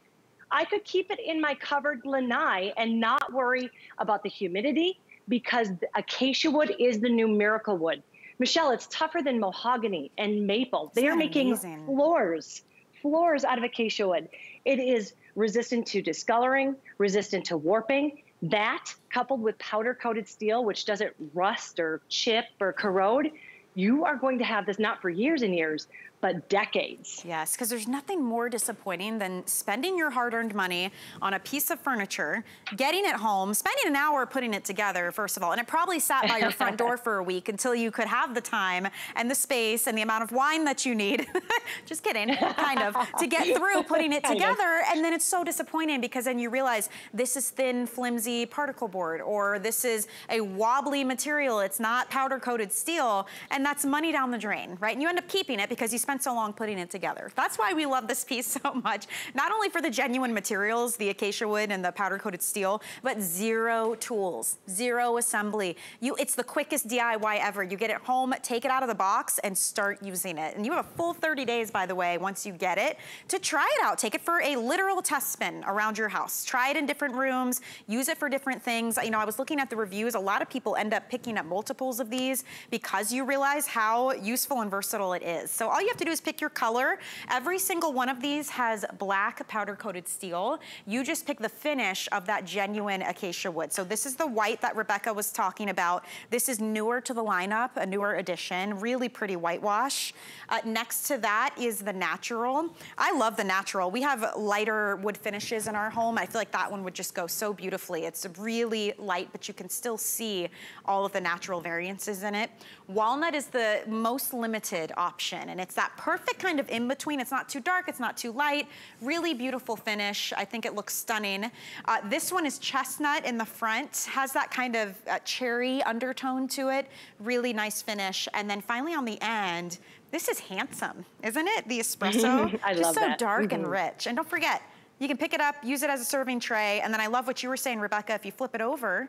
I could keep it in my covered lanai and not worry about the humidity because acacia wood is the new miracle wood. Michelle, it's tougher than mahogany and maple. They are making amazing? floors, floors out of acacia wood. It is resistant to discoloring, resistant to warping. That coupled with powder coated steel, which doesn't rust or chip or corrode, you are going to have this not for years and years, but decades. Yes, because there's nothing more disappointing than spending your hard-earned money on a piece of furniture, getting it home, spending an hour putting it together, first of all, and it probably sat by your front door for a week until you could have the time and the space and the amount of wine that you need, just kidding, kind of, to get through putting it together. And then it's so disappointing because then you realize this is thin, flimsy particle board, or this is a wobbly material. It's not powder-coated steel, and that's money down the drain, right? And you end up keeping it because you spend spent so long putting it together. That's why we love this piece so much. Not only for the genuine materials, the acacia wood and the powder coated steel, but zero tools, zero assembly. You, It's the quickest DIY ever. You get it home, take it out of the box and start using it. And you have a full 30 days, by the way, once you get it, to try it out. Take it for a literal test spin around your house. Try it in different rooms, use it for different things. You know, I was looking at the reviews. A lot of people end up picking up multiples of these because you realize how useful and versatile it is. So all you have to do is pick your color. Every single one of these has black powder coated steel. You just pick the finish of that genuine acacia wood. So this is the white that Rebecca was talking about. This is newer to the lineup, a newer addition, really pretty whitewash. Uh, next to that is the natural. I love the natural. We have lighter wood finishes in our home. I feel like that one would just go so beautifully. It's really light, but you can still see all of the natural variances in it. Walnut is the most limited option, and it's that perfect kind of in-between. It's not too dark, it's not too light. Really beautiful finish. I think it looks stunning. Uh, this one is chestnut in the front, has that kind of uh, cherry undertone to it. Really nice finish. And then finally on the end, this is handsome, isn't it? The espresso. I Just love so that. dark mm -hmm. and mm-hmm. rich. And don't forget, you can pick it up, use it as a serving tray, and then I love what you were saying, Rebecca, if you flip it over,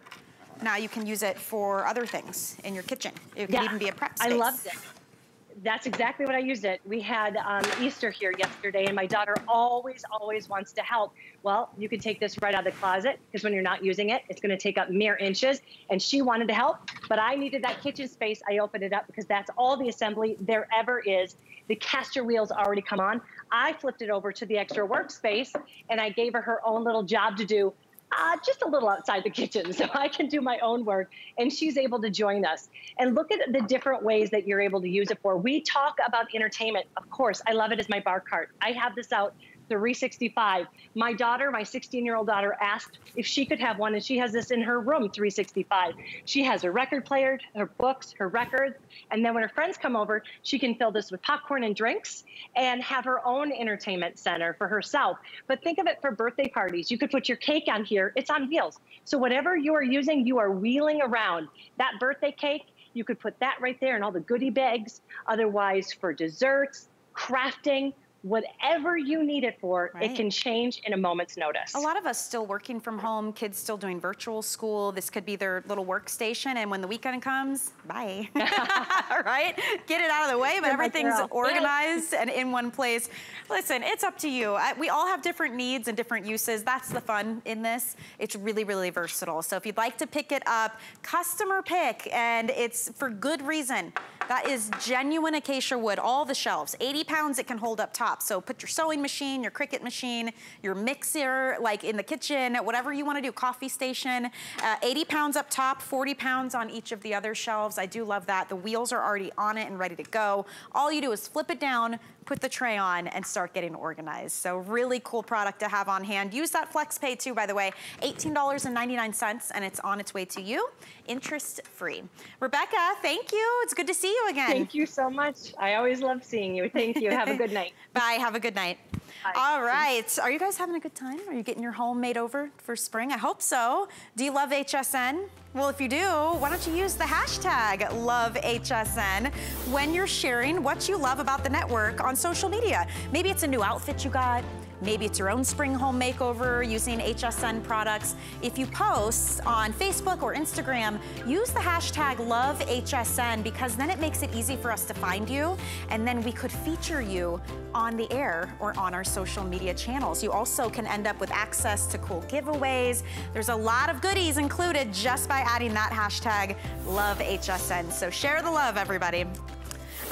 now you can use it for other things in your kitchen. It could yeah, even be a prep space. I loved it. That's exactly what I used it. We had um, Easter here yesterday, and my daughter always, always wants to help. Well, you can take this right out of the closet because when you're not using it, it's going to take up mere inches. And she wanted to help, but I needed that kitchen space. I opened it up because that's all the assembly there ever is. The caster wheels already come on. I flipped it over to the extra workspace, and I gave her her own little job to do uh, just a little outside the kitchen so I can do my own work. And she's able to join us. And look at the different ways that you're able to use it for. We talk about entertainment. Of course, I love it as my bar cart. I have this out 365. My daughter, my 16 year old daughter, asked if she could have one, and she has this in her room 365. She has her record player, her books, her records, and then when her friends come over, she can fill this with popcorn and drinks and have her own entertainment center for herself. But think of it for birthday parties. You could put your cake on here, it's on wheels. So whatever you are using, you are wheeling around. That birthday cake, you could put that right there and all the goodie bags. Otherwise, for desserts, crafting, whatever you need it for, right. it can change in a moment's notice. A lot of us still working from home, kids still doing virtual school. This could be their little workstation. And when the weekend comes, bye, right? Get it out of the way, but everything's organized and in one place. Listen, it's up to you. I, we all have different needs and different uses. That's the fun in this. It's really, really versatile. So if you'd like to pick it up, customer pick, and it's for good reason. That is genuine acacia wood, all the shelves. 80 pounds it can hold up top. So put your sewing machine, your Cricut machine, your mixer, like in the kitchen, whatever you wanna do, coffee station. Uh, 80 pounds up top, 40 pounds on each of the other shelves. I do love that. The wheels are already on it and ready to go. All you do is flip it down, put the tray on and start getting organized. So really cool product to have on hand. Use that FlexPay too, by the way. $18.99 and it's on its way to you, interest free. Rebecca, thank you. It's good to see you again. Thank you so much. I always love seeing you. Thank you. Have a good night. Bye. Have a good night. Bye. All right. Are you guys having a good time? Are you getting your home made over for spring? I hope so. Do you love HSN? Well, if you do, why don't you use the hashtag LoveHSN when you're sharing what you love about the network on social media. Maybe it's a new outfit you got, Maybe it's your own spring home makeover using HSN products. If you post on Facebook or Instagram, use the hashtag LoveHSN because then it makes it easy for us to find you and then we could feature you on the air or on our social media channels. You also can end up with access to cool giveaways. There's a lot of goodies included just by adding that hashtag LoveHSN. So share the love, everybody.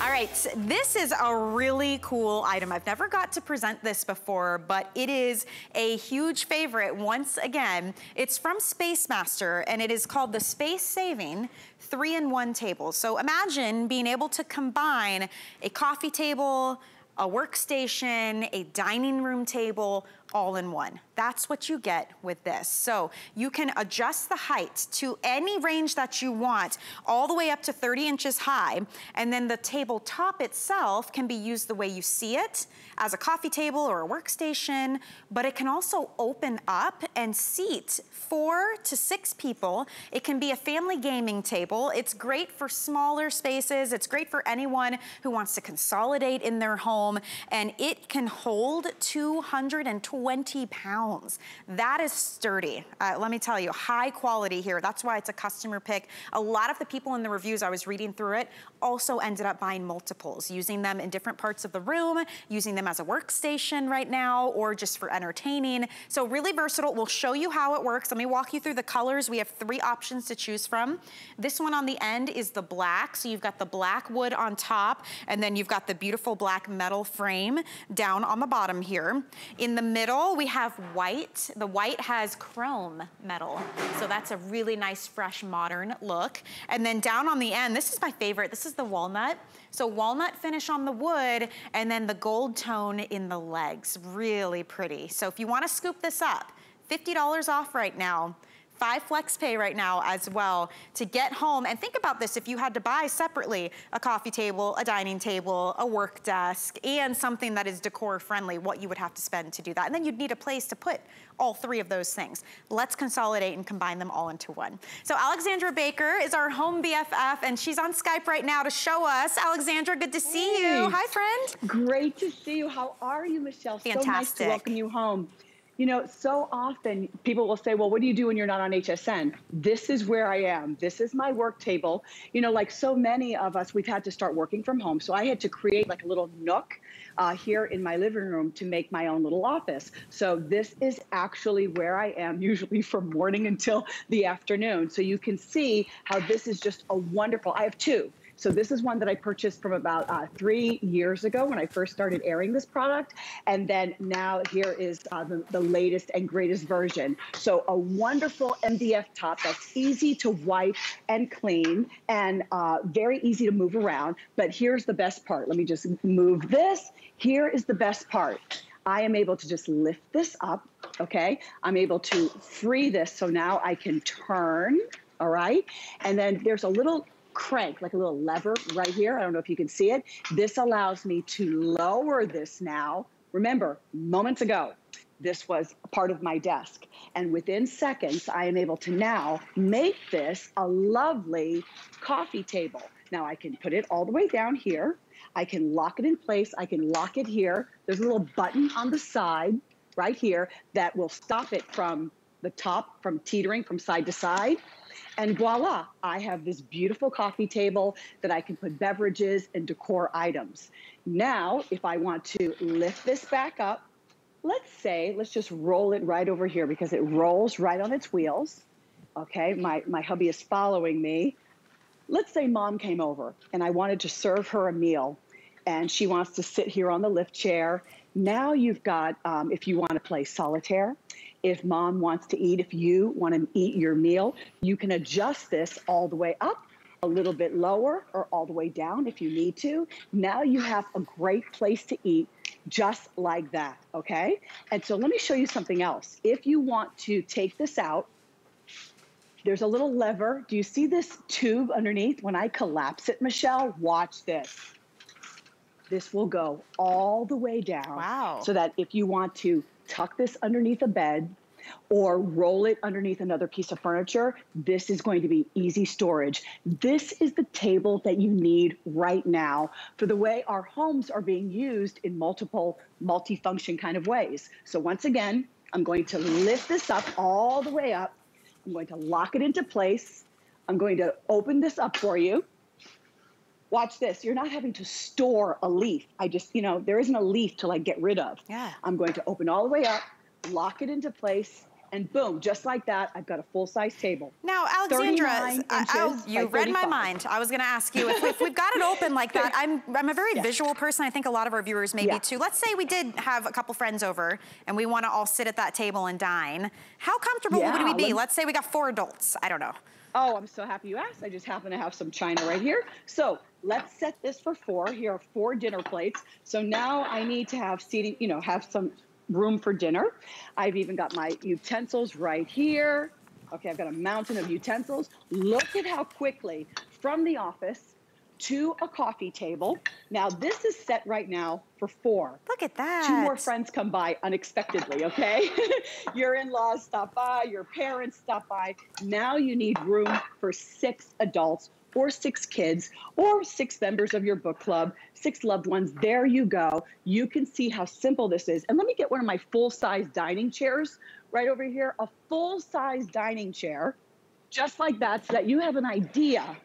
All right, this is a really cool item. I've never got to present this before, but it is a huge favorite once again. It's from Space Master, and it is called the Space Saving three-in-one table. So imagine being able to combine a coffee table, a workstation, a dining room table, all in one. That's what you get with this. So you can adjust the height to any range that you want, all the way up to 30 inches high. And then the tabletop itself can be used the way you see it, as a coffee table or a workstation, but it can also open up and seat four to six people. It can be a family gaming table. It's great for smaller spaces. It's great for anyone who wants to consolidate in their home. And it can hold 220 pounds. That is sturdy. Uh, let me tell you, high quality here. That's why it's a customer pick. A lot of the people in the reviews, I was reading through it, also ended up buying multiples, using them in different parts of the room, using them as a workstation right now, or just for entertaining. So really versatile. We'll show you how it works. Let me walk you through the colors. We have three options to choose from. This one on the end is the black. So you've got the black wood on top, and then you've got the beautiful black metal frame down on the bottom here. In the middle, we have white. The white has chrome metal. So that's a really nice, fresh, modern look. And then down on the end, this is my favorite. This is the walnut. So walnut finish on the wood and then the gold tone in the legs. Really pretty. So if you wanna scoop this up, $50 off right now five flex pay right now as well to get home. And think about this, if you had to buy separately a coffee table, a dining table, a work desk, and something that is decor friendly, what you would have to spend to do that. And then you'd need a place to put all three of those things. Let's consolidate and combine them all into one. So Alexandra Baker is our home BFF and she's on Skype right now to show us. Alexandra, good to see hey. you. Hi, friend. Great to see you. How are you, Michelle? Fantastic. So nice to welcome you home. You know, so often people will say, well, what do you do when you're not on HSN? This is where I am. This is my work table. You know, like so many of us, we've had to start working from home. So I had to create like a little nook uh, here in my living room to make my own little office. So this is actually where I am usually from morning until the afternoon. So you can see how this is just a wonderful, I have two. So this is one that I purchased from about uh, three years ago when I first started airing this product. And then now here is uh, the, the latest and greatest version. So a wonderful MDF top that's easy to wipe and clean and uh, very easy to move around. But here's the best part. Let me just move this. Here is the best part. I am able to just lift this up, okay? I'm able to free this so now I can turn, all right? And then there's a little crank, like a little lever right here. I don't know if you can see it. This allows me to lower this now. Remember, moments ago, this was part of my desk. And within seconds, I am able to now make this a lovely coffee table. Now I can put it all the way down here. I can lock it in place. I can lock it here. There's a little button on the side right here that will stop it from the top, from teetering from side to side. And voila, I have this beautiful coffee table that I can put beverages and decor items. Now, if I want to lift this back up, let's say, let's just roll it right over here because it rolls right on its wheels. Okay, my, my hubby is following me. Let's say mom came over and I wanted to serve her a meal and she wants to sit here on the lift chair. Now you've got, um, if you want to play solitaire, if mom wants to eat, if you want to eat your meal, you can adjust this all the way up, a little bit lower, or all the way down if you need to. Now you have a great place to eat just like that, okay? And so let me show you something else. If you want to take this out, there's a little lever. Do you see this tube underneath? When I collapse it, Michelle, watch this. This will go all the way down. Wow. So that if you want to tuck this underneath a bed or roll it underneath another piece of furniture, this is going to be easy storage. This is the table that you need right now for the way our homes are being used in multiple multifunction kind of ways. So once again, I'm going to lift this up all the way up. I'm going to lock it into place. I'm going to open this up for you. Watch this. You're not having to store a leaf. I just, you know, there isn't a leaf to like get rid of. Yeah. I'm going to open all the way up, lock it into place, and boom, just like that, I've got a full-size table. Now, Alexandra, I, uh, I, you read my mind. I was going to ask you if, if, we've got it open like that. I'm I'm a very Yeah. visual person. I think a lot of our viewers may Yeah. be too. Let's say we did have a couple friends over and we want to all sit at that table and dine. How comfortable would we be? let- Let's say we got four adults. I don't know. Oh, I'm so happy you asked. I just happen to have some china right here. So let's set this for four. Here are four dinner plates. So now I need to have seating, you know, have some room for dinner. I've even got my utensils right here. Okay, I've got a mountain of utensils. Look at how quickly from the office to a coffee table. Now this is set right now for four. Look at that. Two more friends come by unexpectedly, okay? your in laws stop by, your parents stop by. Now you need room for six adults or six kids or six members of your book club, six loved ones. There you go. You can see how simple this is. And let me get one of my full size dining chairs right over here a full size dining chair, just like that, so that you have an idea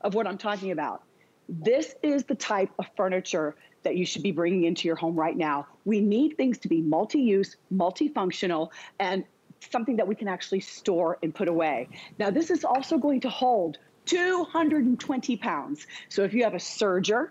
of what I'm talking about. This is the type of furniture that you should be bringing into your home right now. We need things to be multi use, multifunctional, and something that we can actually store and put away. Now, this is also going to hold 220 pounds. So if you have a serger,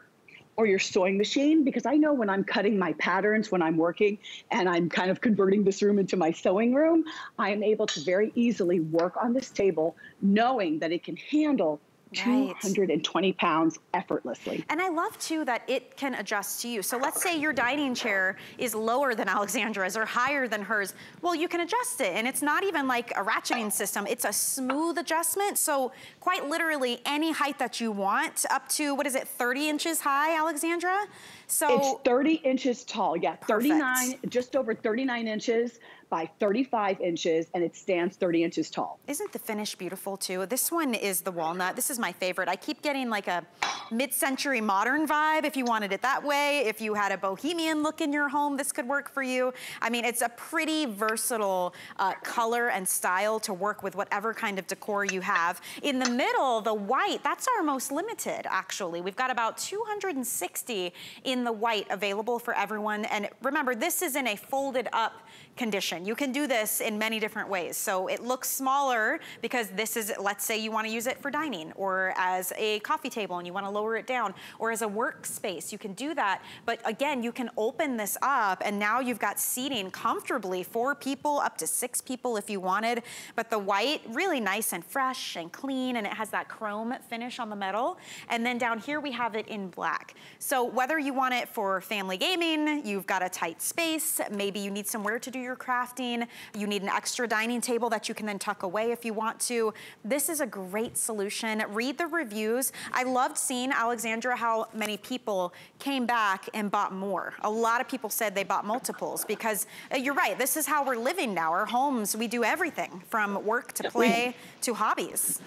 or your sewing machine because I know when I'm cutting my patterns when I'm working and I'm kind of converting this room into my sewing room, I am able to very easily work on this table knowing that it can handle Right. 220 pounds effortlessly. And I love too that it can adjust to you. So let's say your dining chair is lower than Alexandra's or higher than hers. Well, you can adjust it and it's not even like a ratcheting system. It's a smooth adjustment. So quite literally any height that you want up to, what is it, 30 inches high, Alexandra? So It's 30 inches tall. Yeah, Perfect. 39, just over 39 inches by 35 inches, and it stands 30 inches tall. Isn't the finish beautiful too? This one is the walnut. This is my favorite. I keep getting like a mid-century modern vibe if you wanted it that way. If you had a bohemian look in your home, this could work for you. I mean, it's a pretty versatile uh, color and style to work with whatever kind of decor you have. In the middle, the white, that's our most limited actually. We've got about 260 in the white available for everyone. And remember, this is in a folded up condition. You can do this in many different ways. So it looks smaller because this is, let's say you wanna use it for dining or as a coffee table and you wanna lower it down or as a workspace, you can do that. But again, you can open this up and now you've got seating comfortably, four people, up to six people if you wanted. But the white, really nice and fresh and clean and it has that chrome finish on the metal. And then down here we have it in black. So whether you want it for family gaming, you've got a tight space, maybe you need somewhere to do your crafting, you need an extra dining table that you can then tuck away if you want to. This is a great solution. Read the reviews. I loved seeing, Alexandra, how many people came back and bought more. A lot of people said they bought multiples because uh, you're right, this is how we're living now. Our homes, we do everything from work to play to hobbies.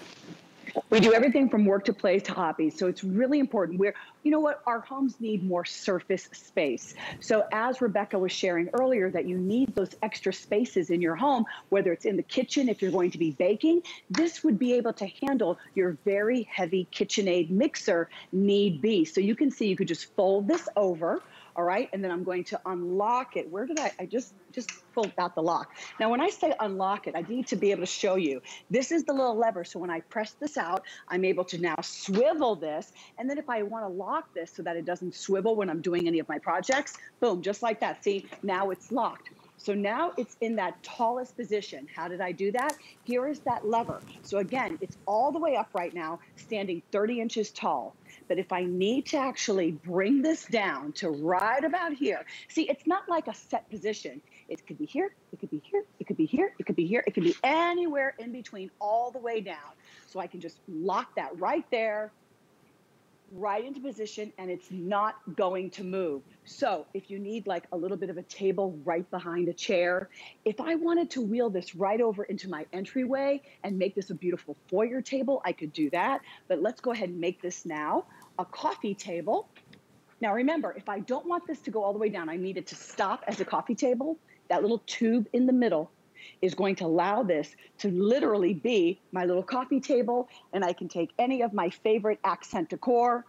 We do everything from work to play to hobbies. So it's really important. We're, you know what, our homes need more surface space. So as Rebecca was sharing earlier, that you need those extra spaces in your home, whether it's in the kitchen, if you're going to be baking, this would be able to handle your very heavy KitchenAid mixer need be. So you can see you could just fold this over all right? And then I'm going to unlock it. Where did I, I just, just pulled out the lock. Now, when I say unlock it, I need to be able to show you. This is the little lever. So when I press this out, I'm able to now swivel this. And then if I want to lock this so that it doesn't swivel when I'm doing any of my projects, boom, just like that. See, now it's locked. So now it's in that tallest position. How did I do that? Here is that lever. So again, it's all the way up right now, standing 30 inches tall. But if I need to actually bring this down to right about here, see, it's not like a set position. It could be here, it could be here, it could be here, it could be here, it could be anywhere in between all the way down. So I can just lock that right there, right into position and it's not going to move. So if you need like a little bit of a table right behind a chair, if I wanted to wheel this right over into my entryway and make this a beautiful foyer table, I could do that. But let's go ahead and make this now a coffee table. Now remember, if I don't want this to go all the way down, I need it to stop as a coffee table. That little tube in the middle is going to allow this to literally be my little coffee table. And I can take any of my favorite accent decor,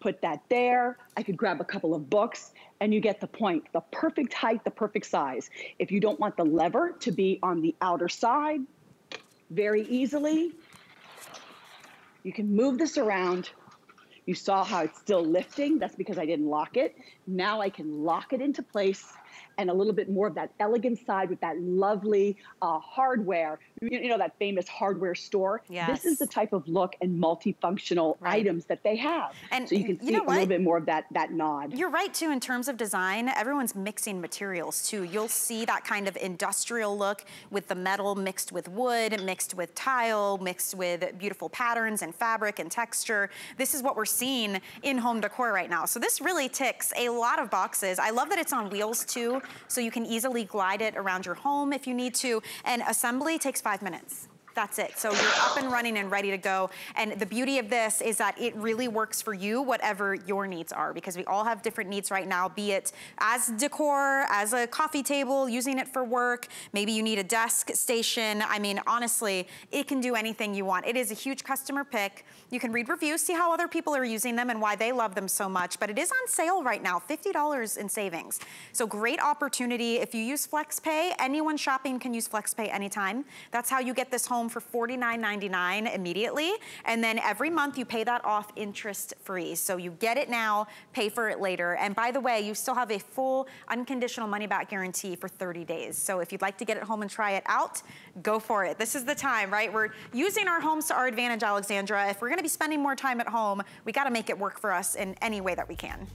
put that there. I could grab a couple of books and you get the point. The perfect height, the perfect size. If you don't want the lever to be on the outer side, very easily, you can move this around. You saw how it's still lifting. That's because I didn't lock it. Now I can lock it into place and a little bit more of that elegant side with that lovely uh, hardware. You know, that famous hardware store. Yes. This is the type of look and multifunctional Right. items that they have. And so you can you see know a little bit more of that, that nod. You're right too, in terms of design, everyone's mixing materials too. You'll see that kind of industrial look with the metal mixed with wood, mixed with tile, mixed with beautiful patterns and fabric and texture. This is what we're seeing in home decor right now. So this really ticks a lot of boxes. I love that it's on wheels too, so you can easily glide it around your home if you need to. And assembly takes five minutes. That's it. So you're up and running and ready to go. And the beauty of this is that it really works for you, whatever your needs are, because we all have different needs right now, be it as decor, as a coffee table, using it for work. Maybe you need a desk station. I mean, honestly, it can do anything you want. It is a huge customer pick. You can read reviews, see how other people are using them and why they love them so much. But it is on sale right now, $50 in savings. So great opportunity. If you use FlexPay, anyone shopping can use FlexPay anytime. That's how you get this home for $49.99 immediately. And then every month you pay that off interest free. So you get it now, pay for it later. And by the way, you still have a full unconditional money back guarantee for 30 days. So if you'd like to get it home and try it out, go for it. This is the time, right? We're using our homes to our advantage, Alexandra. If we're gonna be spending more time at home, we gotta make it work for us in any way that we can.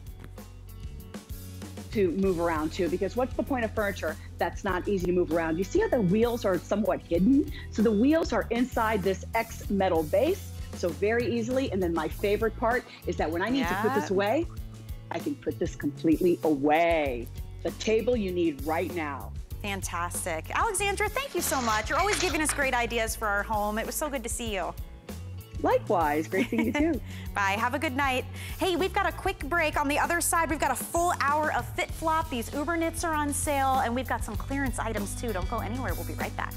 To move around too because what's the point of furniture that's not easy to move around you see how the wheels are somewhat hidden so the wheels are inside this x metal base so very easily and then my favorite part is that when i need to put this away i can put this completely away the table you need right now Fantastic. Alexandra, thank you so much. You're always giving us great ideas for our home. It was so good to see you. Likewise great seeing you too Bye. Have a good night. Hey, we've got a quick break. On the other side, we've got a full hour of FitFlop. These Uberknits are on sale, and we've got some clearance items too. Don't go anywhere. We'll be right back.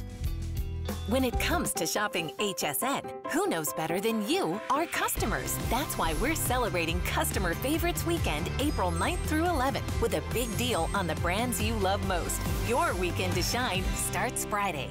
When it comes to shopping HSN, who knows better than you, our customers? That's why we're celebrating Customer Favorites Weekend, April 9th through 11th, with a big deal on the brands you love most. Your weekend to shine starts Friday.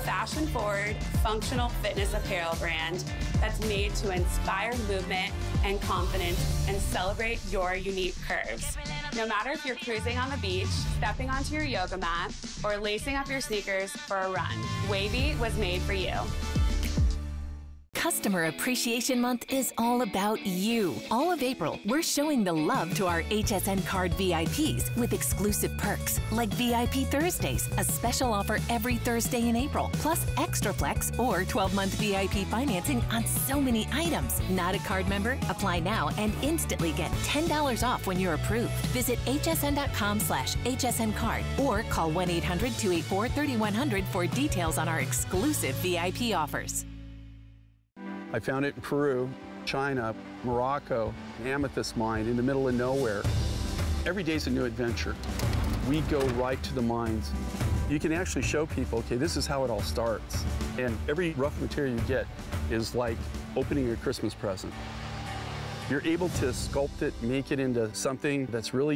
Fashion forward, functional fitness apparel brand that's made to inspire movement and confidence and celebrate your unique curves. No matter if you're cruising on the beach, stepping onto your yoga mat, or lacing up your sneakers for a run, Wavy was made for you. Customer Appreciation Month is all about you. All of April, we're showing the love to our HSN card VIPs with exclusive perks like VIP Thursdays, a special offer every Thursday in April, plus Extra Flex or 12 month VIP financing on so many items. Not a card member? Apply now and instantly get $10 off when you're approved. Visit hsn.com slash hsn card or call 1 800 284 3100 for details on our exclusive VIP offers. I found it in Peru, China, Morocco, an amethyst mine in the middle of nowhere. Every day's a new adventure. We go right to the mines. You can actually show people, okay, this is how it all starts. And every rough material you get is like opening a Christmas present. You're able to sculpt it, make it into something that's really